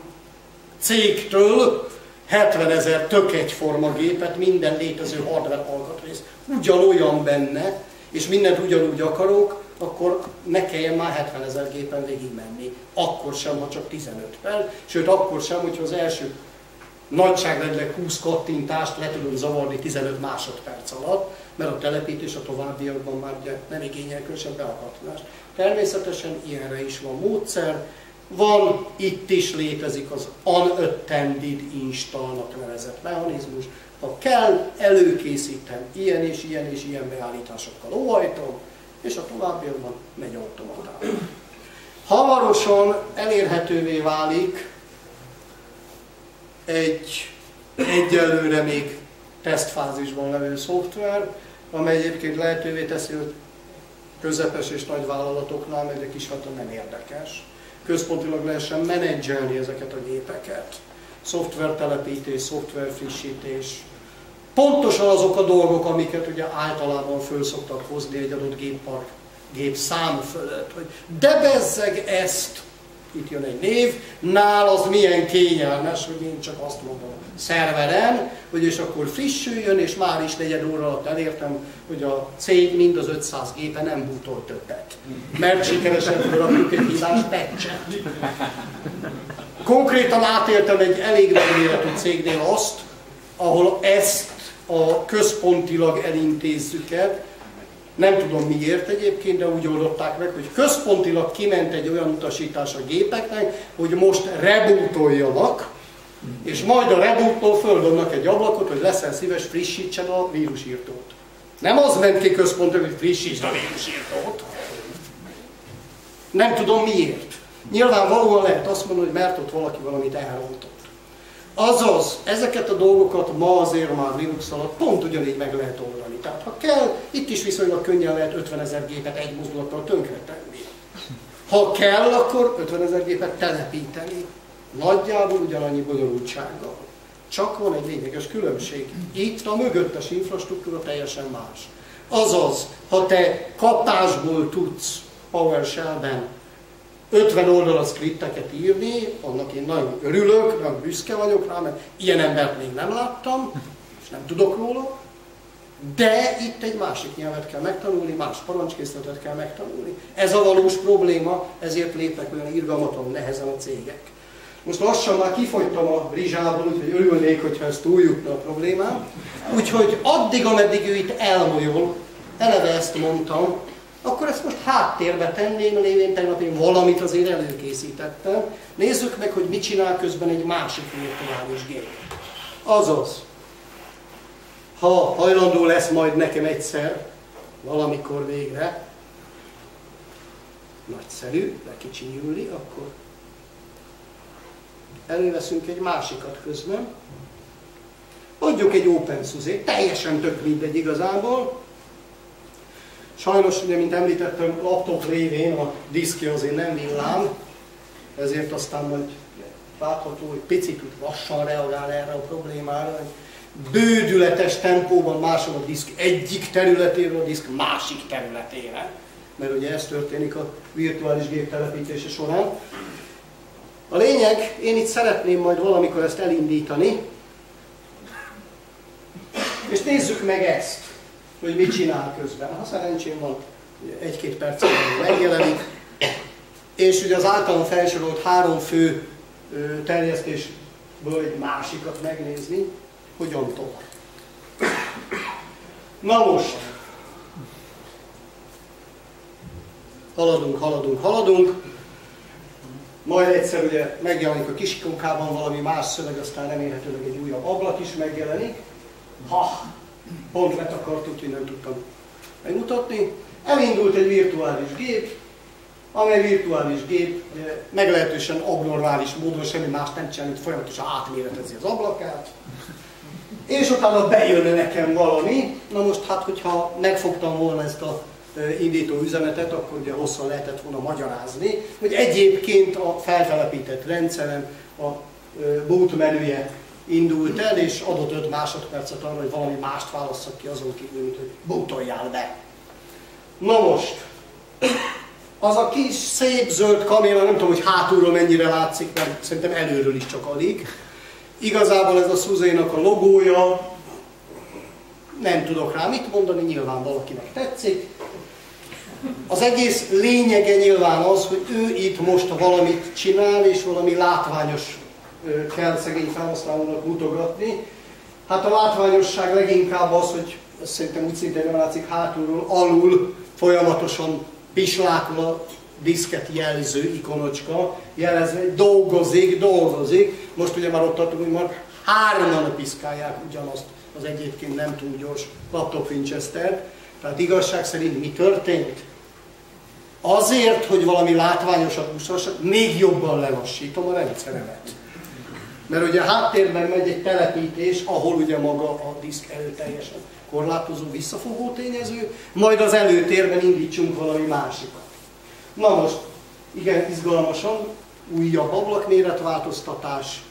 cégtől 70 ezer tök egyforma gépet, minden létező hardware alkatrész ugyanolyan benne, és mindent ugyanúgy akarok, akkor ne kelljen már 70 ezer gépen végigmenni. Akkor sem, ha csak 15 perc, sőt akkor sem, hogyha az első nagyságrendileg 20 kattintást le tudom zavarni 15 másodperc alatt, mert a telepítés a továbbiakban már nem igényel különösebb beakatlást. Természetesen ilyenre is van módszer, van, itt is létezik az unattended installnak nevezett mechanizmus. Ha kell, előkészítem ilyen és ilyen és ilyen beállításokkal óhajtom, és a továbbiakban megy automatán. Hamarosan elérhetővé válik egy egyelőre még tesztfázisban levő szoftver, amely egyébként lehetővé teszi, hogy közepes és nagy vállalatoknál, mert egy kis nem érdekes, központilag lehessen menedzselni ezeket a gépeket. Szoftvertelepítés, szoftverfrissítés. Pontosan azok a dolgok, amiket ugye általában föl szoktak hozni egy adott géppark gép szám fölött, hogy de bezzeg ezt itt jön egy név, nál az milyen kényelmes, hogy én csak azt mondom szerveren, hogy és akkor frissüljön, és már is negyed óra alatt elértem, hogy a cég mind az 500 gépe nem bútol többet. Mert sikeresen felrakjuk egy hibás patchet. Konkrétan átéltem egy elég megméretű cégnél azt, ahol ezt a központilag elintézzük el, nem tudom miért egyébként, de úgy oldották meg, hogy központilag kiment egy olyan utasítás a gépeknek, hogy most rebootoljanak, És majd a reboottól földobnak egy ablakot, hogy leszel szíves, frissítsen a vírusírtót. Nem az ment ki központra, hogy frissítsd a vírusírtót. Nem tudom miért. Nyilvánvalóan lehet azt mondani, hogy mert ott valaki valamit elrontott. Azaz, ezeket a dolgokat ma azért már Linux alatt pont ugyanígy meg lehet oldani. Tehát ha kell, itt is viszonylag könnyen lehet 50 ezer gépet egy mozdulattal tönkretenni. Ha kell, akkor 50 ezer gépet telepíteni. Nagyjából ugyanannyi bonyolultsággal. Csak van egy lényeges különbség. Itt a mögöttes infrastruktúra teljesen más. Azaz, ha te kapásból tudsz PowerShell-ben 50 oldalas skripteket írni, annak én nagyon örülök, nagyon büszke vagyok rá, mert ilyen embert még nem láttam, és nem tudok róla, de itt egy másik nyelvet kell megtanulni, más parancskészletet kell megtanulni. Ez a valós probléma, ezért lépnek olyan irgalmatlan nehezen a cégek. Most lassan már kifogytam a rizsából, úgyhogy örülnék, hogyha ezt túljutna a problémám. Úgyhogy addig, ameddig ő itt elmolyol, eleve ezt mondtam, akkor ezt most háttérbe tenném, lévén tegnap én valamit azért előkészítettem. Nézzük meg, hogy mit csinál közben egy másik virtuális gép. Azaz, ha hajlandó lesz majd nekem egyszer, valamikor végre, nagyszerű, lekicsinyülni, akkor előveszünk egy másikat közben, adjuk egy OpenSUSE, teljesen tök mindegy igazából, Sajnos, ugye, mint említettem, laptop révén a diszkja azért nem villám, ezért aztán majd látható, hogy picit lassan reagál erre a problémára, hogy bődületes tempóban máshol a diszk egyik területéről a diszk másik területére, mert ugye ez történik a virtuális gép telepítése során. A lényeg, én itt szeretném majd valamikor ezt elindítani, és nézzük meg ezt hogy mit csinál közben. Ha szerencsém van, egy-két percen megjelenik, és ugye az általam felsorolt három fő terjesztésből egy másikat megnézni, hogyan tovább. Na most, haladunk, haladunk, haladunk, majd egyszer ugye megjelenik a kisikonkában valami más szöveg, aztán remélhetőleg egy újabb ablak is megjelenik. Ha, pont letakartuk, úgyhogy nem tudtam megmutatni. Elindult egy virtuális gép, amely virtuális gép meglehetősen abnormális módon semmi más nem csinál, mint folyamatosan átméretezi az ablakát. És utána bejön nekem valami, na most hát, hogyha megfogtam volna ezt a indító üzenetet, akkor ugye hosszan lehetett volna magyarázni, hogy egyébként a feltelepített rendszeren a boot menüje indult el, és adott 5 másodpercet arra, hogy valami mást válasszak ki azon kívül, mint hogy bútoljál be. Na most, az a kis szép zöld kaméra, nem tudom, hogy hátulról mennyire látszik, mert szerintem előről is csak alig. Igazából ez a Szuzénak a logója, nem tudok rá mit mondani, nyilván valakinek tetszik. Az egész lényege nyilván az, hogy ő itt most valamit csinál, és valami látványos kell szegény felhasználónak mutogatni. Hát a látványosság leginkább az, hogy ezt szerintem úgy szintén nem látszik hátulról, alul folyamatosan pislákol a diszket jelző ikonocska, jelezve, hogy dolgozik, dolgozik. Most ugye már ott tartunk, hogy már hárman piszkálják ugyanazt az egyébként nem túl gyors laptop Winchester. Tehát igazság szerint mi történt? Azért, hogy valami látványosabb úszhassak, még jobban lelassítom a rendszeremet. Mert ugye a háttérben megy egy telepítés, ahol ugye maga a diszk előteljesen korlátozó, visszafogó tényező, majd az előtérben indítsunk valami másikat. Na most, igen, izgalmasan, újabb ablakméretváltoztatás,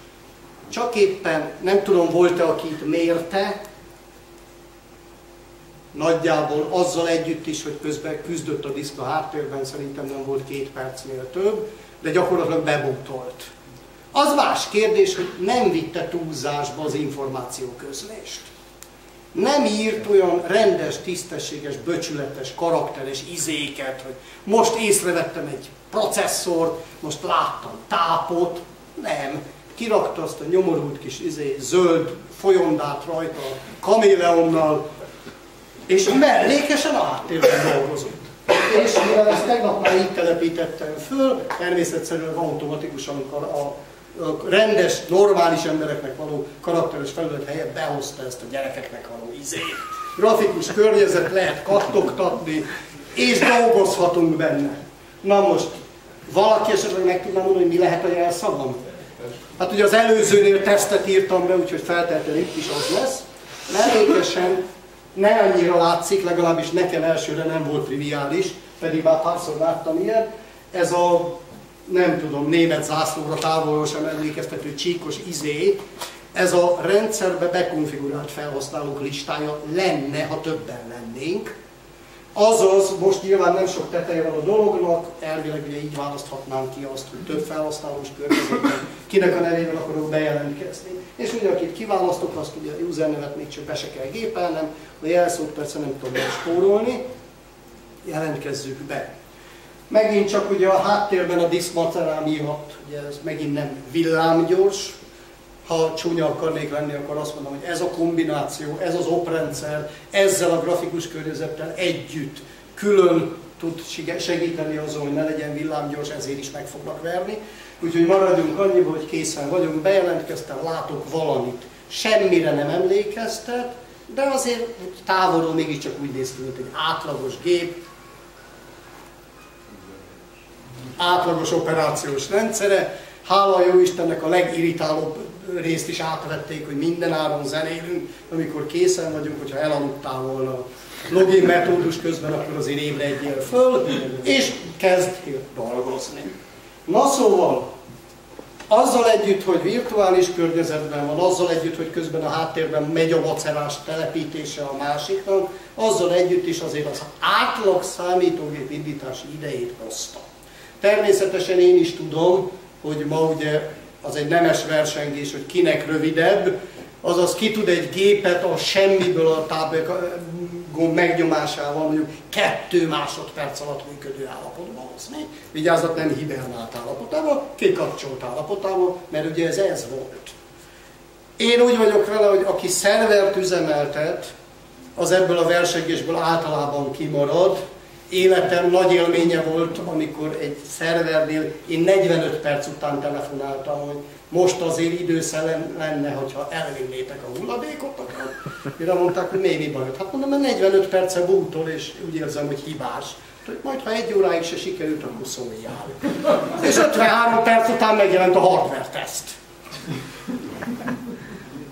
csak éppen, nem tudom, volt-e, aki itt mérte, nagyjából azzal együtt is, hogy közben küzdött a diszk a háttérben, szerintem nem volt két percnél több, de gyakorlatilag bebuktolt. Az más kérdés, hogy nem vitte túlzásba az információközlést. Nem írt olyan rendes, tisztességes, böcsületes, karakteres izéket, hogy most észrevettem egy processzort, most láttam tápot. Nem. Kirakta azt a nyomorult kis izé, zöld folyondát rajta a kaméleonnal, és mellékesen a háttérben dolgozott. És mivel ezt tegnap már így telepítettem föl, természetszerűen automatikusan a rendes, normális embereknek való karakteres felület helyett behozta ezt a gyerekeknek való izét. Grafikus környezet lehet kattogtatni, és dolgozhatunk benne. Na most, valaki esetleg meg tudná mondani, hogy mi lehet a jelszavam? Hát ugye az előzőnél tesztet írtam be, úgyhogy feltétlenül itt is az lesz. Mellékesen ne annyira látszik, legalábbis nekem elsőre nem volt triviális, pedig már párszor láttam ilyen. Ez a, nem tudom, német zászlóra távolról sem emlékeztető csíkos izé, ez a rendszerbe bekonfigurált felhasználók listája lenne, ha többen lennénk. Azaz, most nyilván nem sok teteje van a dolognak, elvileg ugye így választhatnánk ki azt, hogy több felhasználós környezetben kinek a nevével akarok bejelentkezni. És ugye akit kiválasztok, azt ugye a user nevet még csak be se kell gépelnem, a jelszót persze nem tudom spórolni, jelentkezzük be. Megint csak ugye a háttérben a diszmacerál miatt, ugye ez megint nem villámgyors, ha csúnya akarnék lenni, akkor azt mondom, hogy ez a kombináció, ez az oprendszer, ezzel a grafikus környezettel együtt külön tud segíteni azon, hogy ne legyen villámgyors, ezért is meg fognak verni. Úgyhogy maradjunk annyiba, hogy készen vagyunk, bejelentkeztem, látok valamit. Semmire nem emlékeztet, de azért távolról mégiscsak úgy néz ki, mint egy átlagos gép, átlagos operációs rendszere. Hála jó Istennek a legirritálóbb részt is átvették, hogy minden áron zenélünk, amikor készen vagyunk, hogyha elaludtál volna a login metódus közben, akkor azért ébredjél föl, és kezd dolgozni. Na szóval, azzal együtt, hogy virtuális környezetben van, azzal együtt, hogy közben a háttérben megy a macerás telepítése a másiknak, azzal együtt is azért az átlag számítógép indítási idejét hozta. Természetesen én is tudom, hogy ma ugye az egy nemes versengés, hogy kinek rövidebb, azaz ki tud egy gépet a semmiből a tábgomb megnyomásával mondjuk kettő másodperc alatt működő állapotba hozni. Vigyázzat, nem hibernált állapotában, kikapcsolt állapotában, mert ugye ez ez volt. Én úgy vagyok vele, hogy aki szervert üzemeltet, az ebből a versengésből általában kimarad, életem nagy élménye volt, amikor egy szervernél én 45 perc után telefonáltam, hogy most azért időszel lenne, hogyha elvinnétek a hulladékot, mire mondták, hogy mi, mi bajod? Hát mondom, mert 45 perce bútol, és úgy érzem, hogy hibás. Hogy majd, ha egy óráig se sikerült, akkor szóljál. És 53 perc után megjelent a hardware teszt.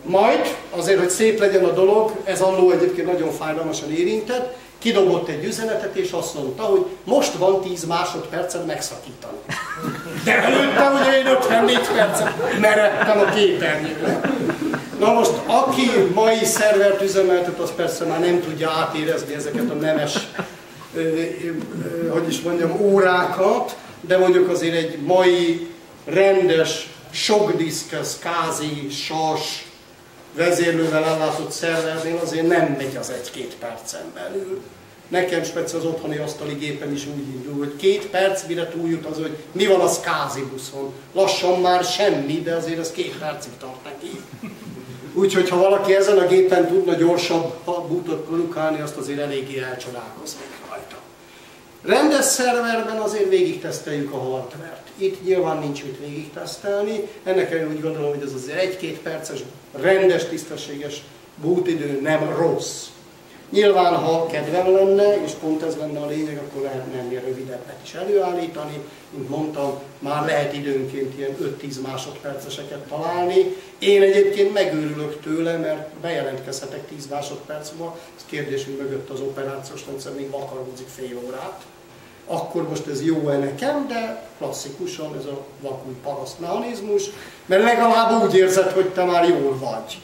Majd, azért, hogy szép legyen a dolog, ez annó egyébként nagyon fájdalmasan érintett, kidobott egy üzenetet, és azt mondta, hogy most van 10 másodpercet megszakítani. De előtte ugye én 54 percet meredtem a képernyőre. Na most, aki mai szervert üzemeltet, az persze már nem tudja átérezni ezeket a nemes, ö, hogy is mondjam, órákat, de mondjuk azért egy mai rendes, sok diszkes, kázi, sas, vezérlővel ellátott szervernél azért nem megy az egy-két percen belül. Nekem speciál az otthoni asztali gépem is úgy indul, hogy két perc, mire túljut az, hogy mi van a skázi buszon. Lassan már semmi, de azért ez két percig tart neki. Úgyhogy ha valaki ezen a gépen tudna gyorsabb bútot produkálni, azt azért eléggé elcsodálkoznék rajta. Rendes szerverben azért végig teszteljük a hardvert. Itt nyilván nincs mit végig tesztelni. Ennek én úgy gondolom, hogy ez azért egy-két perces, rendes, tisztességes bootidő nem rossz. Nyilván, ha kedvem lenne, és pont ez lenne a lényeg, akkor lehetne ennél rövidebbet is előállítani. Mint mondtam, már lehet időnként ilyen 5-10 másodperceseket találni. Én egyébként megőrülök tőle, mert bejelentkezhetek 10 másodperc múlva, ez kérdés, hogy mögött az operációs rendszer még vakarózik fél órát. Akkor most ez jó-e nekem, de klasszikusan ez a vakúj paraszt mert legalább úgy érzed, hogy te már jól vagy.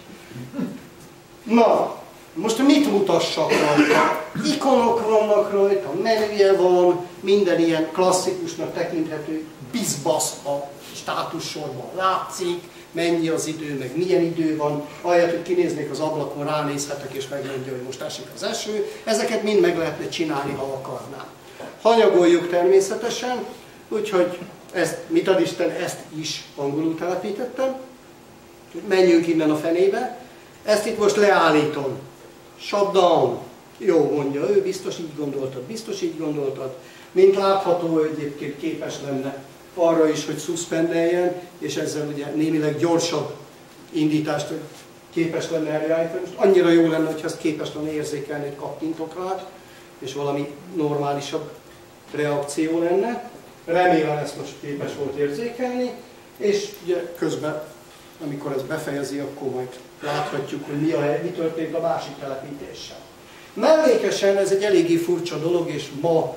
Na, most mit mutassak rajta? Ikonok vannak rajta, menüje van, minden ilyen klasszikusnak tekinthető bizbasz a státussorban látszik, mennyi az idő, meg milyen idő van, ahelyett, hogy kinéznék az ablakon, ránézhetek és megmondja, hogy most esik az eső. Ezeket mind meg lehetne csinálni, ha akarnám. Hanyagoljuk természetesen, úgyhogy ezt, mit ad Isten, ezt is angolul telepítettem. Menjünk innen a fenébe. Ezt itt most leállítom. Shutdown. Jó, mondja ő, biztos így gondoltad, biztos így gondoltad. Mint látható, egyébként képes lenne arra is, hogy szuspendeljen, és ezzel ugye némileg gyorsabb indítást képes lenne előállítani. Most annyira jó lenne, hogyha ezt képes lenne érzékelni, hogy kattintok rá, és valami normálisabb reakció lenne. Remélem ezt most képes volt érzékelni, és ugye közben, amikor ez befejezi, akkor majd láthatjuk, hogy mi, a, mi történt a másik telepítéssel. Mellékesen ez egy eléggé furcsa dolog, és ma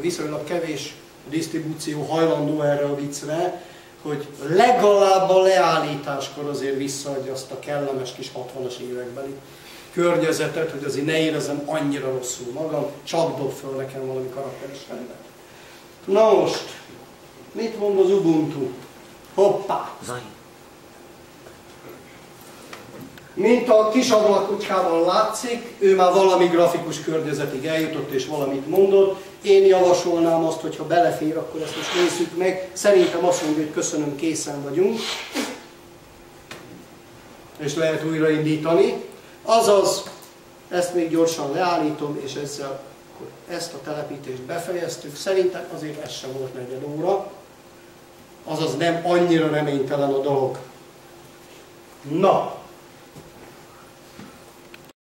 viszonylag kevés disztribúció hajlandó erre a viccre, hogy legalább a leállításkor azért visszaadja azt a kellemes kis 60-as évekbeli környezetet, hogy azért ne érezzem annyira rosszul magam, csak dob föl nekem valami karakteris rendet. Na most, mit mond az Ubuntu? Hoppá! Zaj. Mint a kis ablakocskában látszik, ő már valami grafikus környezetig eljutott és valamit mondott. Én javasolnám azt, hogy ha belefér, akkor ezt most nézzük meg. Szerintem azt mondja, hogy köszönöm, készen vagyunk. És lehet újraindítani. Azaz, ezt még gyorsan leállítom, és ezzel akkor ezt a telepítést befejeztük. Szerintem azért ez sem volt negyed óra. Azaz nem annyira reménytelen a dolog. Na,